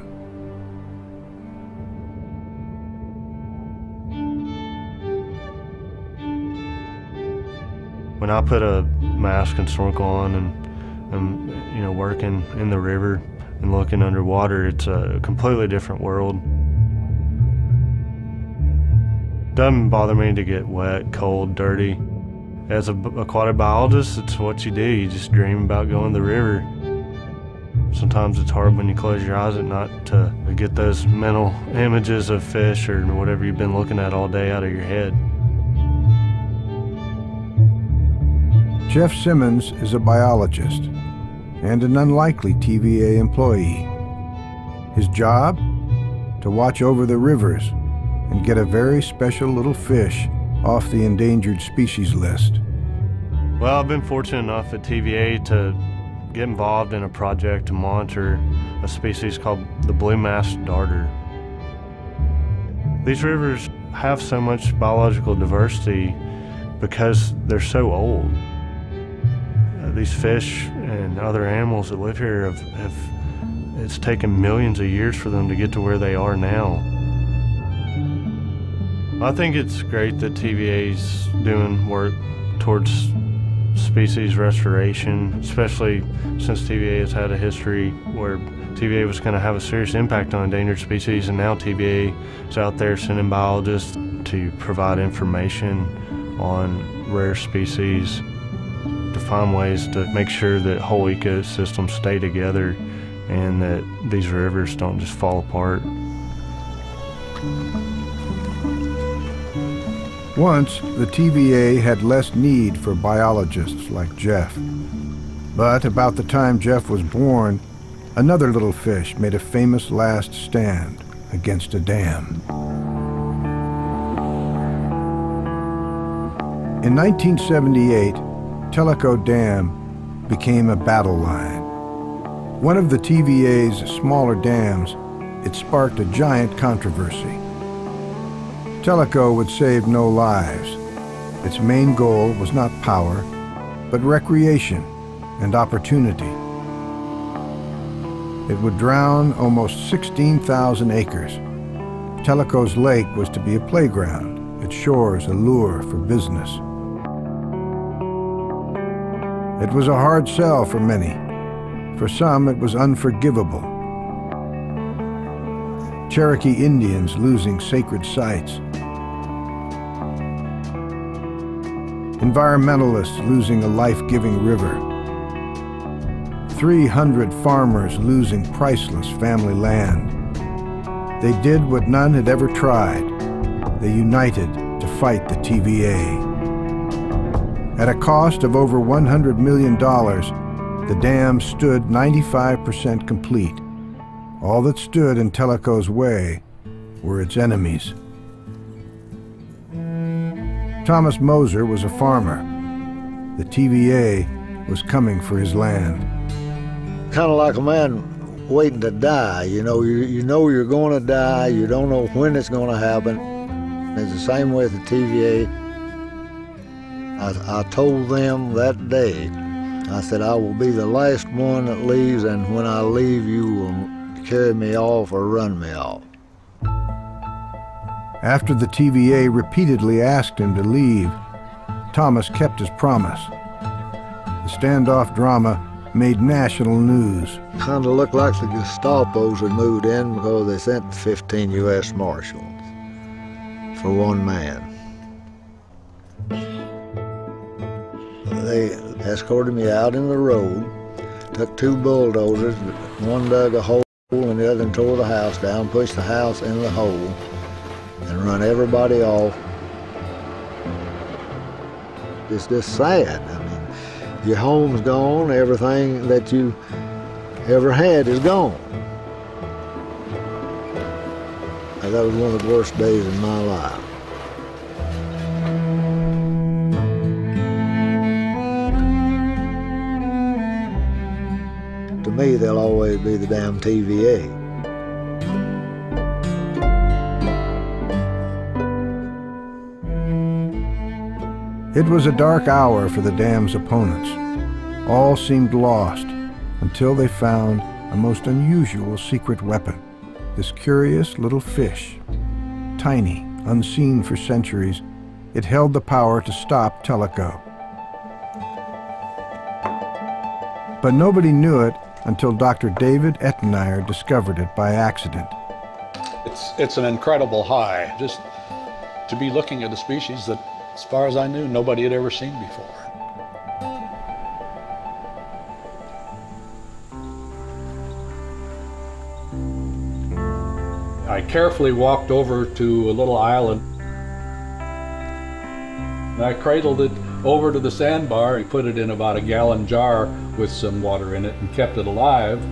Speaker 14: When I put a mask and snorkel on and and you know working in the river and looking underwater it's a completely different world doesn't bother me to get wet cold dirty as a aquatic biologist it's what you do you just dream about going to the river sometimes it's hard when you close your eyes at night to get those mental images of fish or whatever you've been looking at all day out of your head
Speaker 1: Jeff Simmons is a biologist and an unlikely TVA employee. His job? To watch over the rivers and get a very special little fish off the endangered species list.
Speaker 14: Well, I've been fortunate enough at TVA to get involved in a project to monitor a species called the blue-masked darter. These rivers have so much biological diversity because they're so old uh, these fish and other animals that live here have, have it's taken millions of years for them to get to where they are now. I think it's great that TVA's doing work towards species restoration, especially since TVA has had a history where TVA was going to have a serious impact on endangered species, and now TVA is out there sending biologists to provide information on rare species to find ways to make sure that whole ecosystems stay together and that these rivers don't just fall apart.
Speaker 1: Once, the TVA had less need for biologists like Jeff. But about the time Jeff was born, another little fish made a famous last stand against a dam. In 1978, Tellico Dam became a battle line. One of the TVA's smaller dams, it sparked a giant controversy. Tellico would save no lives. Its main goal was not power, but recreation and opportunity. It would drown almost 16,000 acres. Tellico's lake was to be a playground, its shores a lure for business. It was a hard sell for many. For some, it was unforgivable. Cherokee Indians losing sacred sites. Environmentalists losing a life-giving river. 300 farmers losing priceless family land. They did what none had ever tried. They united to fight the TVA. At a cost of over $100 million, the dam stood 95% complete. All that stood in Tellico's way were its enemies. Thomas Moser was a farmer. The TVA was coming for his land.
Speaker 15: Kind of like a man waiting to die. You know, you, you know you're going to die. You don't know when it's going to happen. It's the same way with the TVA. I, I told them that day, I said, I will be the last one that leaves, and when I leave, you will carry me off or run me off.
Speaker 1: After the TVA repeatedly asked him to leave, Thomas kept his promise. The standoff drama made national news.
Speaker 15: Kind of looked like the Gestapo's had moved in because they sent 15 U.S. Marshals for one man. They escorted me out in the road, took two bulldozers, one dug a hole and the other tore the house down, pushed the house in the hole, and run everybody off. It's just sad. I mean, your home's gone, everything that you ever had is gone. That was one of the worst days in my life. To me, they'll always be the damn TVA.
Speaker 1: It was a dark hour for the dam's opponents. All seemed lost until they found a most unusual secret weapon. This curious little fish. Tiny, unseen for centuries, it held the power to stop Tellico. But nobody knew it until Dr. David Etnier discovered it by accident.
Speaker 16: It's, it's an incredible high, just to be looking at a species that, as far as I knew, nobody had ever seen before. I carefully walked over to a little island. And I cradled it over to the sandbar and put it in about a gallon jar with some water in it and kept it alive.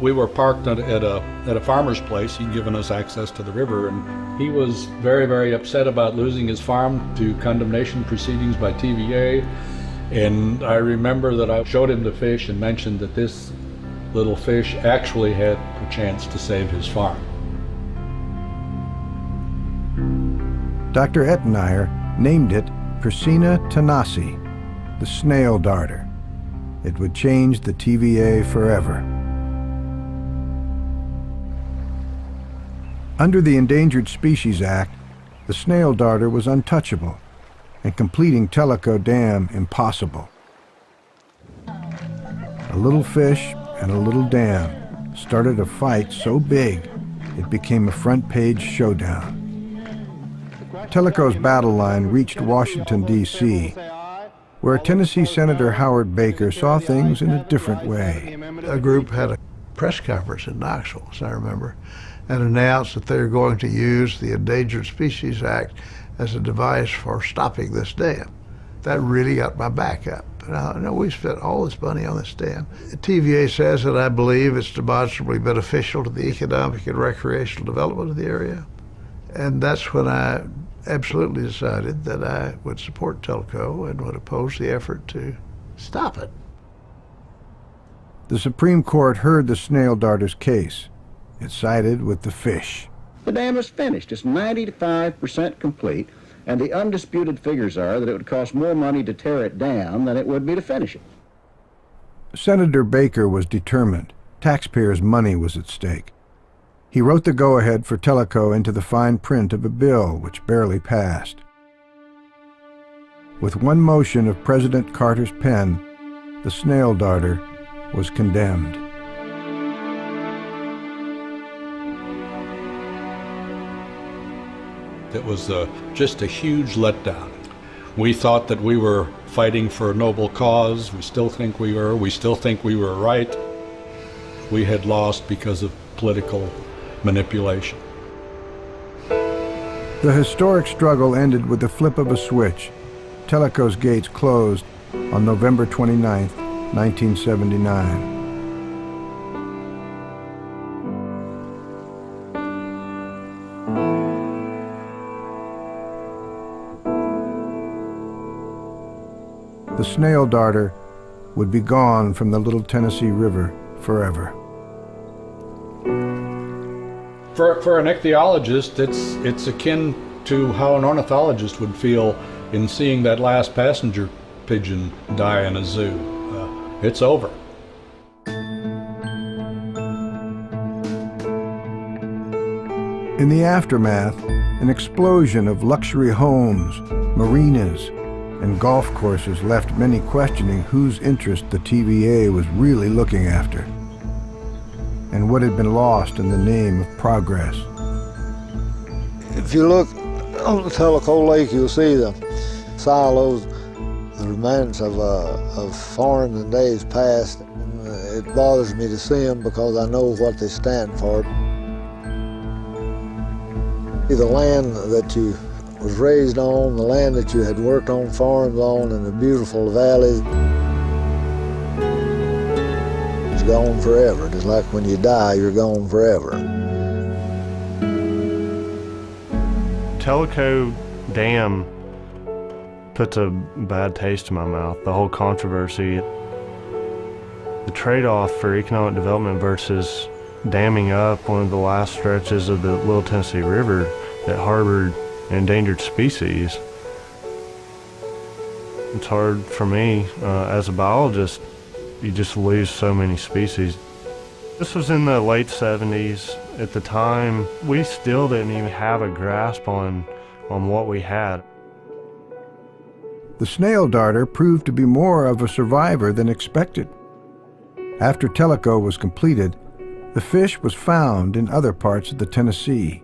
Speaker 16: We were parked at a, at a farmer's place. He'd given us access to the river, and he was very, very upset about losing his farm to condemnation proceedings by TVA. And I remember that I showed him the fish and mentioned that this little fish actually had a chance to save his farm.
Speaker 1: Dr. Etnier named it Percina tanasi, the snail darter. It would change the TVA forever. Under the Endangered Species Act, the snail darter was untouchable. and completing Tellico Dam impossible. A little fish and a little dam started a fight so big it became a front page showdown. Tellico's battle line reached Washington, D.C., where Tennessee Senator Howard Baker saw things in a different way.
Speaker 17: A group had a press conference in Knoxville, as I remember, and announced that they were going to use the Endangered Species Act as a device for stopping this dam. That really got my back up. And I know we spent all this money on this dam. The TVA says that I believe it's demonstrably beneficial to the economic and recreational development of the area. And that's when I absolutely decided that I would support Tellico and would oppose the effort to stop it.
Speaker 1: The Supreme Court heard the snail darter's case. It sided with the fish.
Speaker 18: The dam is finished. It's 95% complete, and the undisputed figures are that it would cost more money to tear it down than it would be to finish it.
Speaker 1: Senator Baker was determined. Taxpayers' money was at stake. He wrote the go-ahead for Tellico into the fine print of a bill which barely passed. With one motion of President Carter's pen, the snail darter was condemned.
Speaker 16: It was uh, just a huge letdown. We thought that we were fighting for a noble cause. We still think we were. We still think we were right. We had lost because of political manipulation.
Speaker 1: The historic struggle ended with the flip of a switch. Tellico's gates closed on November 29, 1979. Snail darter would be gone from the Little Tennessee River forever.
Speaker 16: For, for an ichthyologist, it's, it's akin to how an ornithologist would feel in seeing that last passenger pigeon die in a zoo. Uh, it's over.
Speaker 1: In the aftermath, an explosion of luxury homes, marinas, and golf courses left many questioning whose interest the TVA was really looking after and what had been lost in the name of progress.
Speaker 15: If you look on the Tellico Lake, you'll see the silos, the remains of, uh, of farms in days past. It bothers me to see them because I know what they stand for. The land that you was raised on, the land that you had worked on farms on, and the beautiful valleys is gone forever. Just like when you die, you're gone forever.
Speaker 14: Tellico Dam puts a bad taste in my mouth. The whole controversy, the trade-off for economic development versus damming up one of the last stretches of the Little Tennessee River that harbored endangered species. It's hard for me uh, as a biologist. You just lose so many species. This was in the late 70s. At the time, we still didn't even have a grasp on, on what we had.
Speaker 1: The snail darter proved to be more of a survivor than expected. After Tellico was completed, the fish was found in other parts of the Tennessee.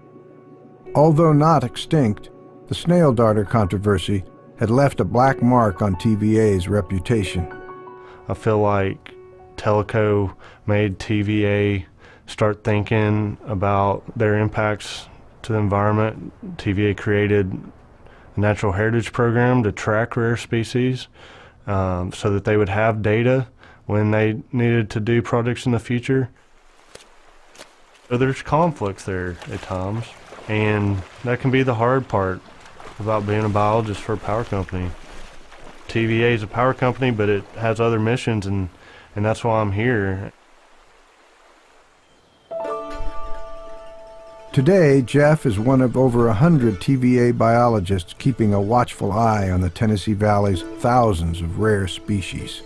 Speaker 1: Although not extinct, the snail darter controversy had left a black mark on TVA's reputation.
Speaker 14: I feel like Tellico made TVA start thinking about their impacts to the environment. TVA created a natural heritage program to track rare species um, so that they would have data when they needed to do projects in the future. So there's conflicts there at times, and that can be the hard part about being a biologist for a power company. TVA is a power company, but it has other missions, and, and that's why I'm here.
Speaker 1: Today, Jeff is one of over a hundred TVA biologists keeping a watchful eye on the Tennessee Valley's thousands of rare species.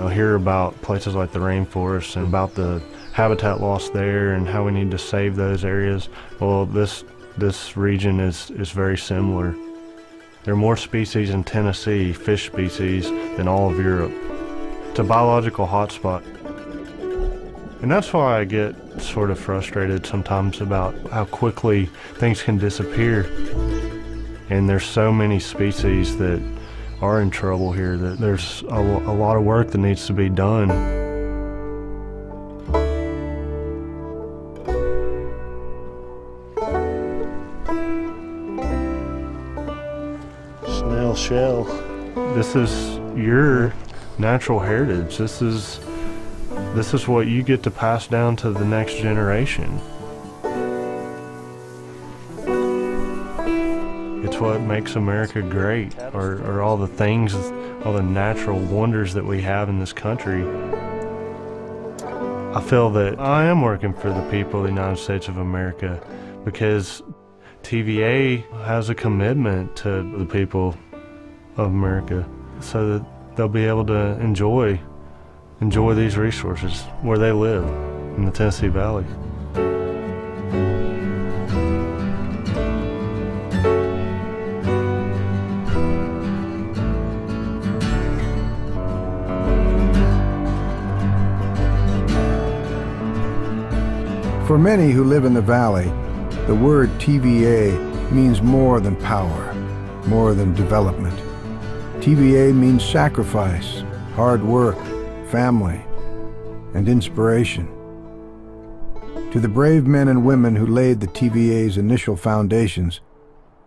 Speaker 14: I'll hear about places like the rainforest and about the habitat loss there and how we need to save those areas. Well, this this region is, is very similar. There are more species in Tennessee, fish species, than all of Europe. It's a biological hotspot. And that's why I get sort of frustrated sometimes about how quickly things can disappear. And there's so many species that are in trouble here that there's a, a lot of work that needs to be done.
Speaker 19: Shell.
Speaker 14: This is your natural heritage. This is this is what you get to pass down to the next generation. It's what makes America great, or, or all the things, all the natural wonders that we have in this country. I feel that I am working for the people of the United States of America because TVA has a commitment to the people of America so that they'll be able to enjoy enjoy these resources where they live in the Tennessee Valley.
Speaker 1: For many who live in the valley, the word TVA means more than power, more than development. TVA means sacrifice, hard work, family, and inspiration. To the brave men and women who laid the TVA's initial foundations,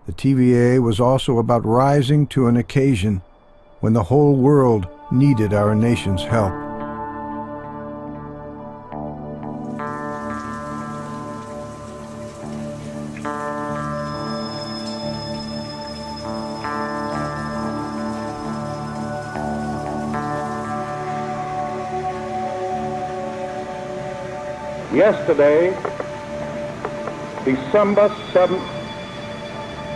Speaker 1: the TVA was also about rising to an occasion when the whole world needed our nation's help.
Speaker 4: Yesterday, December 7th,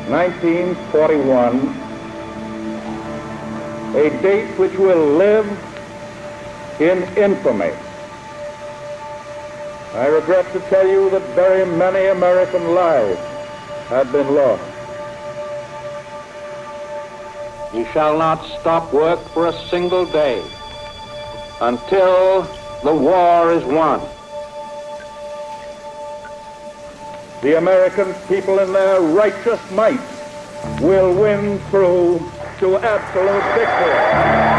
Speaker 4: 1941, a date which will live in infamy. I regret to tell you that very many American lives have been lost. We shall not stop work for a single day until the war is won. The American people in their righteous might will win through to absolute victory.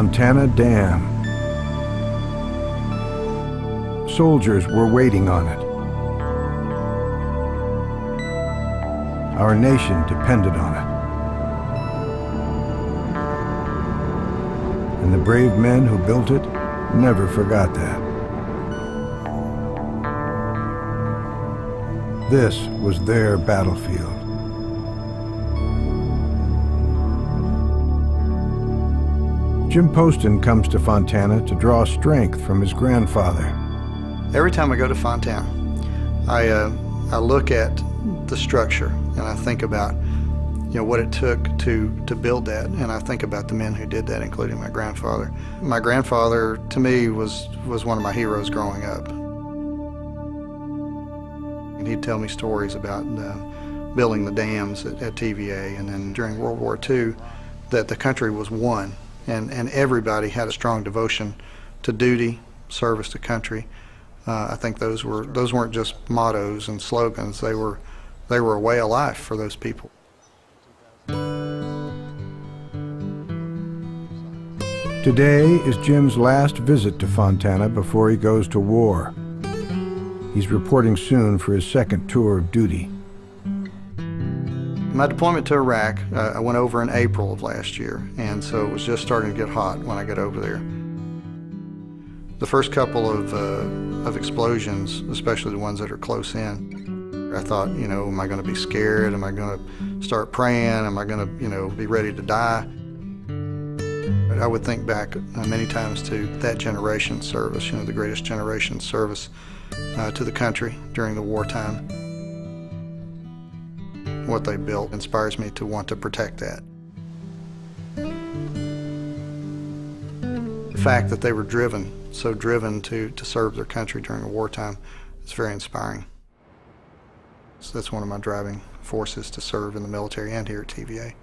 Speaker 1: Fontana Dam. Soldiers were waiting on it. Our nation depended on it. And the brave men who built it never forgot that. This was their battlefield. Jim Poston comes to Fontana to draw strength from his grandfather.
Speaker 20: Every time I go to Fontana, I, uh, I look at the structure and I think about you know what it took to to build that and I think about the men who did that including my grandfather. My grandfather to me was was one of my heroes growing up. And he'd tell me stories about uh, building the dams at, at TVA and then during World War II that the country was one and, and everybody had a strong devotion to duty, service to country. Uh, I think those were those weren't just mottos and slogans; they were they were a way of life for those people.
Speaker 1: Today is Jim's last visit to Fontana before he goes to war. He's reporting soon for his second tour of duty.
Speaker 20: My deployment to Iraq, uh, I went over in April of last year, and so it was just starting to get hot when I got over there. The first couple of, uh, of explosions, especially the ones that are close in, I thought, you know, am I going to be scared? Am I going to start praying? Am I going to, you know, be ready to die? But I would think back uh, many times to that generation's service, you know, the greatest generation's service uh, to the country during the wartime. What they built inspires me to want to protect that. The fact that they were driven, so driven to, to serve their country during the wartime, is very inspiring. So that's one of my driving forces to serve in the military and here at TVA.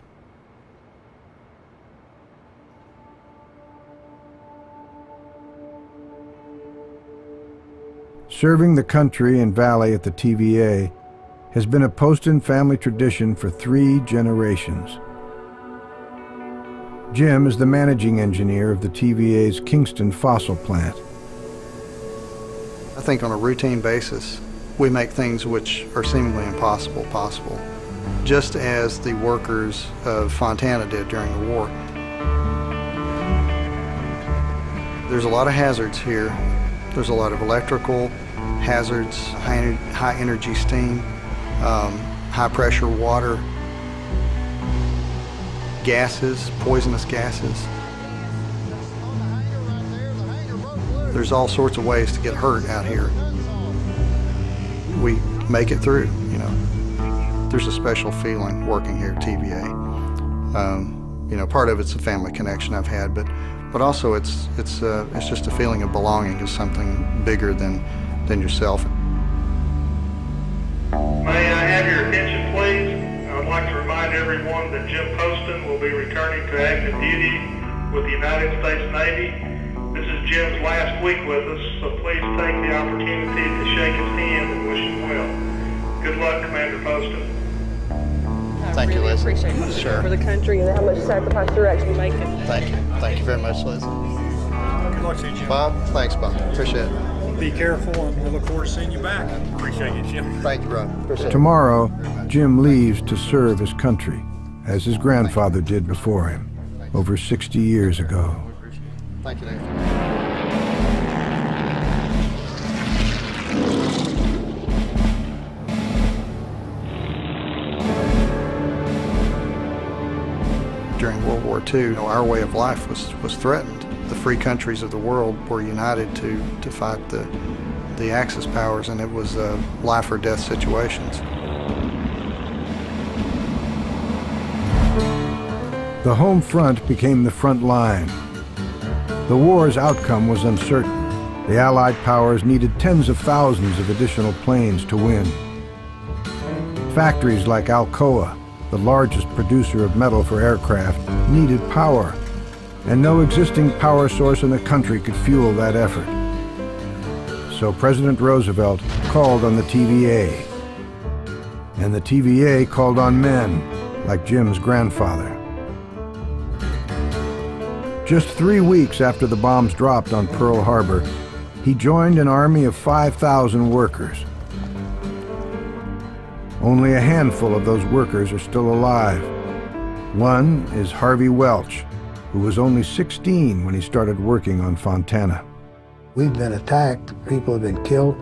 Speaker 1: Serving the country and valley at the TVA has been a Poston family tradition for three generations. Jim is the managing engineer of the TVA's Kingston fossil plant.
Speaker 20: I think on a routine basis, we make things which are seemingly impossible possible, just as the workers of Fontana did during the war. There's a lot of hazards here. There's a lot of electrical hazards, high, high energy steam, um, high pressure water, gases, poisonous gases. There's all sorts of ways to get hurt out here. We make it through, you know. There's a special feeling working here at TVA. Um, you know, part of it's a family connection I've had, but but also it's it's uh, it's just a feeling of belonging to something bigger than than yourself.
Speaker 21: May I have your attention, please? I would like to remind everyone that Jim Poston will be returning to active duty with the United States Navy. This is Jim's last week with us, so please take the opportunity to shake his hand and wish him well. Good luck, Commander Poston.
Speaker 22: Thank you, Liz.
Speaker 23: appreciate what you
Speaker 22: Sure.
Speaker 23: for the country and how much sacrifice you're actually making.
Speaker 22: Thank you. Thank you very much, Liz.
Speaker 23: Good luck to you, Jim.
Speaker 22: Bob, thanks, Bob. Appreciate it.
Speaker 23: Be careful, and we look forward to seeing you back. Appreciate you, Jim.
Speaker 22: Thank you, bro. Appreciate.
Speaker 1: Tomorrow, Jim leaves to serve his country, as his grandfather did before him, over 60 years ago.
Speaker 22: Thank you, Dave.
Speaker 20: During World War II, you know, our way of life was, was threatened. The free countries of the world were united to, to fight the, the Axis powers, and it was uh, life or death situations.
Speaker 1: The home front became the front line. The war's outcome was uncertain. The Allied powers needed tens of thousands of additional planes to win. Factories like Alcoa, the largest producer of metal for aircraft, needed power, and no existing power source in the country could fuel that effort. So President Roosevelt called on the TVA. And the TVA called on men like Jim's grandfather. Just three weeks after the bombs dropped on Pearl Harbor, he joined an army of 5,000 workers. Only a handful of those workers are still alive. One is Harvey Welch, who was only 16 when he started working on Fontana.
Speaker 24: We've been attacked, people have been killed,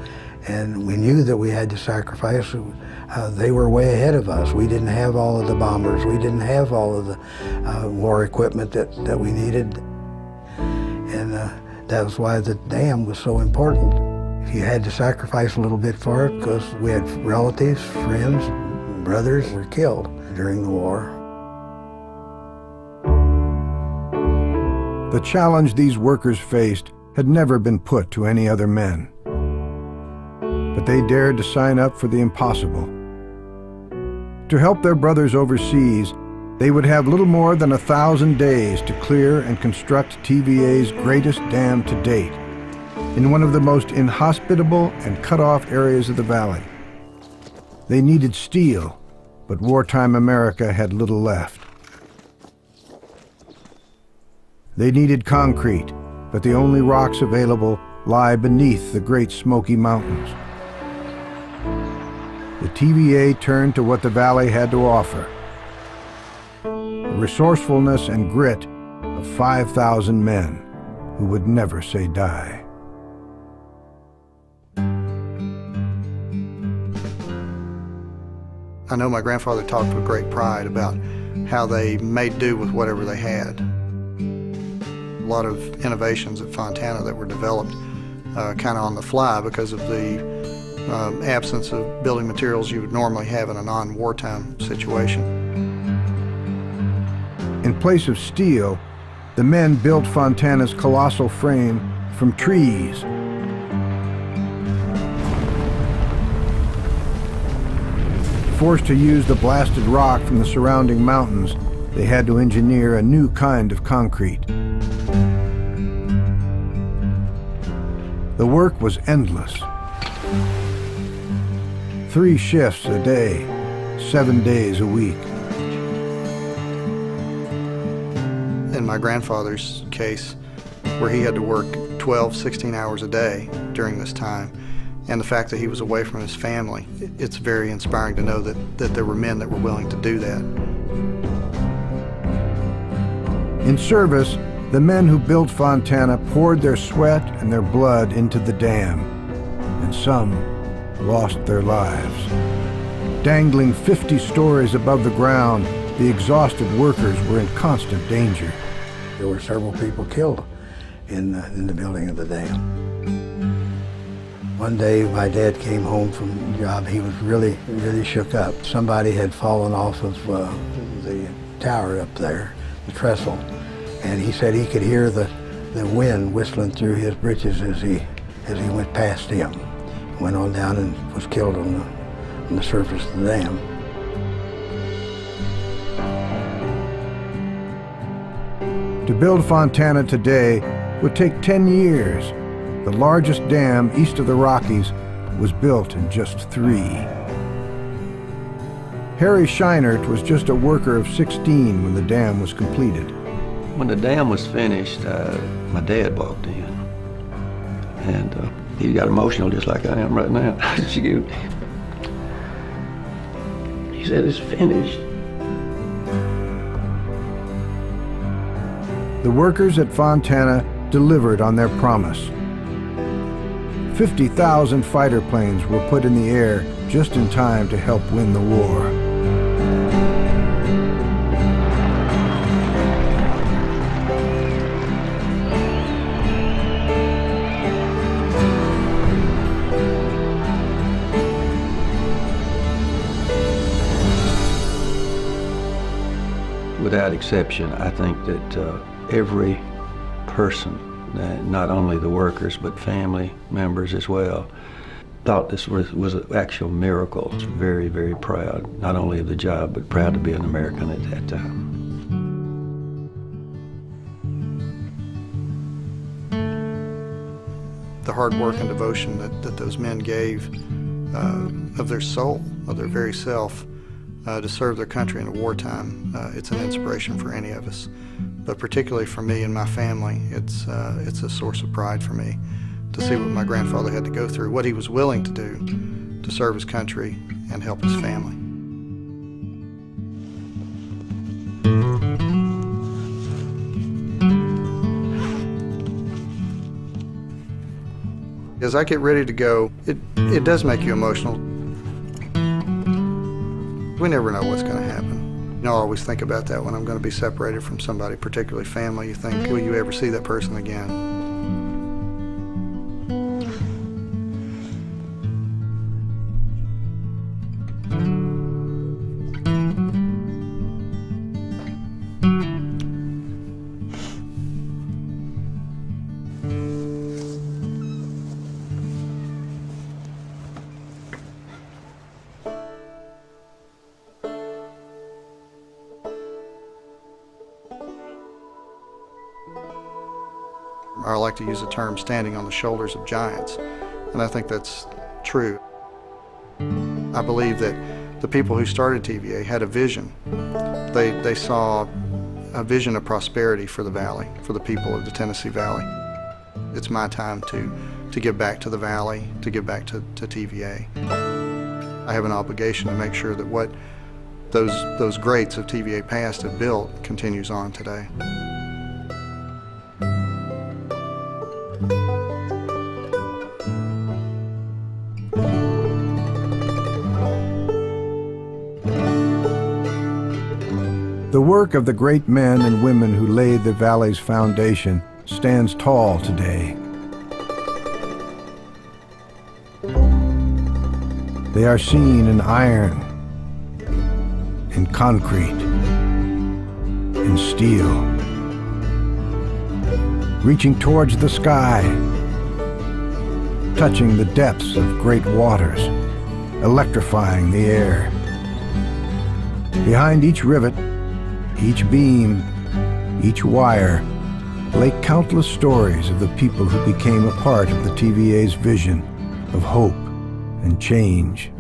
Speaker 24: and we knew that we had to sacrifice. Uh, they were way ahead of us. We didn't have all of the bombers. We didn't have all of the uh, war equipment that, that we needed. And uh, that was why the dam was so important. You had to sacrifice a little bit for it because we had relatives, friends, brothers were killed during the war.
Speaker 1: The challenge these workers faced had never been put to any other men. But they dared to sign up for the impossible. To help their brothers overseas, they would have little more than a thousand days to clear and construct TVA's greatest dam to date in one of the most inhospitable and cut-off areas of the valley. They needed steel, but wartime America had little left. They needed concrete, but the only rocks available lie beneath the Great Smoky Mountains. The TVA turned to what the valley had to offer. The resourcefulness and grit of 5,000 men who would never say die.
Speaker 20: I know my grandfather talked with great pride about how they made do with whatever they had. A lot of innovations at Fontana that were developed uh, kind of on the fly because of the um, absence of building materials you would normally have in a non-wartime situation.
Speaker 1: In place of steel, the men built Fontana's colossal frame from trees. Forced to use the blasted rock from the surrounding mountains, they had to engineer a new kind of concrete. The work was endless. Three shifts a day, seven days a week.
Speaker 20: In my grandfather's case, where he had to work 12, 16 hours a day during this time, and the fact that he was away from his family, it's very inspiring to know that, that there were men that were willing to do that.
Speaker 1: In service, the men who built Fontana poured their sweat and their blood into the dam, and some lost their lives. Dangling 50 stories above the ground, the exhausted workers were in constant danger.
Speaker 24: There were several people killed in the, in the building of the dam. One day my dad came home from the job. He was really, really shook up. Somebody had fallen off of uh, the tower up there, the trestle, and he said he could hear the, the wind whistling through his breeches as he, as he went past him. Went on down and was killed on the, on the surface of the dam.
Speaker 1: To build Fontana today would take 10 years. The largest dam east of the Rockies was built in just three. Harry Scheinert was just a worker of 16 when the dam was completed.
Speaker 25: When the dam was finished, uh, my dad walked in. And uh, he got emotional just like I am right now. *laughs* He said, it's finished.
Speaker 1: The workers at Fontana delivered on their promise. 50,000 fighter planes were put in the air just in time to help win the war.
Speaker 25: Without exception, I think that uh, every person, uh, not only the workers, but family members as well, thought this was, was an actual miracle. Very, very proud, not only of the job, but proud to be an American at that time.
Speaker 20: The hard work and devotion that, that those men gave uh, of their soul, of their very self, uh, to serve their country in a wartime, uh, it's an inspiration for any of us. But particularly for me and my family, it's, uh, it's a source of pride for me to see what my grandfather had to go through, what he was willing to do to serve his country and help his family. As I get ready to go, it, it does make you emotional. We never know what's going to happen. You know, I always think about that when I'm going to be separated from somebody, particularly family. You think, will you ever see that person again? Like to use the term standing on the shoulders of giants, and I think that's true. I believe that the people who started TVA had a vision. They, they saw a vision of prosperity for the valley, for the people of the Tennessee Valley. It's my time to, to give back to the valley, to give back to, to TVA. I have an obligation to make sure that what those, those greats of TVA past have built continues on today.
Speaker 1: Of the great men and women who laid the valley's foundation stands tall today. They are seen in iron, in concrete, in steel, reaching towards the sky, touching the depths of great waters, electrifying the air. Behind each rivet, each beam, each wire, lay countless stories of the people who became a part of the TVA's vision of hope and change.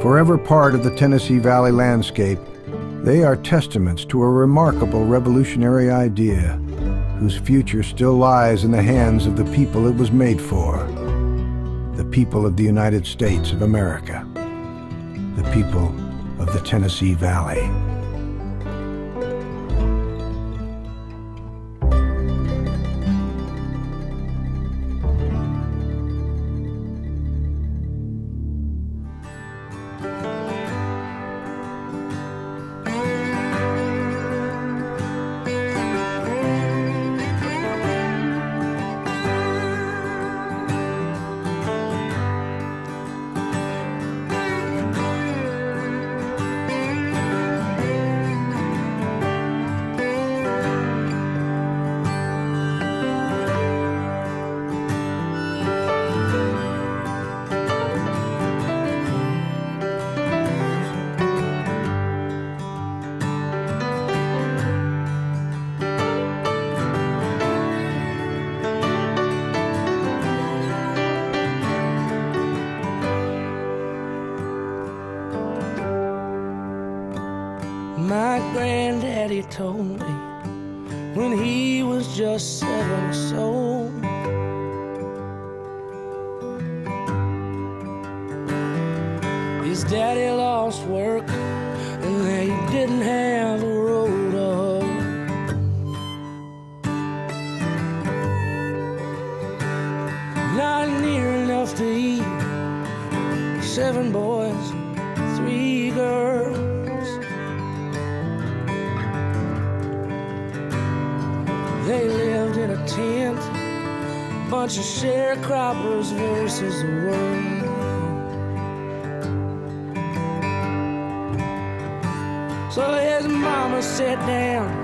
Speaker 1: Forever part of the Tennessee Valley landscape, they are testaments to a remarkable revolutionary idea whose future still lies in the hands of the people it was made for. The people of the United States of America. The people the Tennessee Valley.
Speaker 26: Eat. Seven boys, three girls. They lived in a tent, bunch of sharecroppers versus the world. So his mama sat down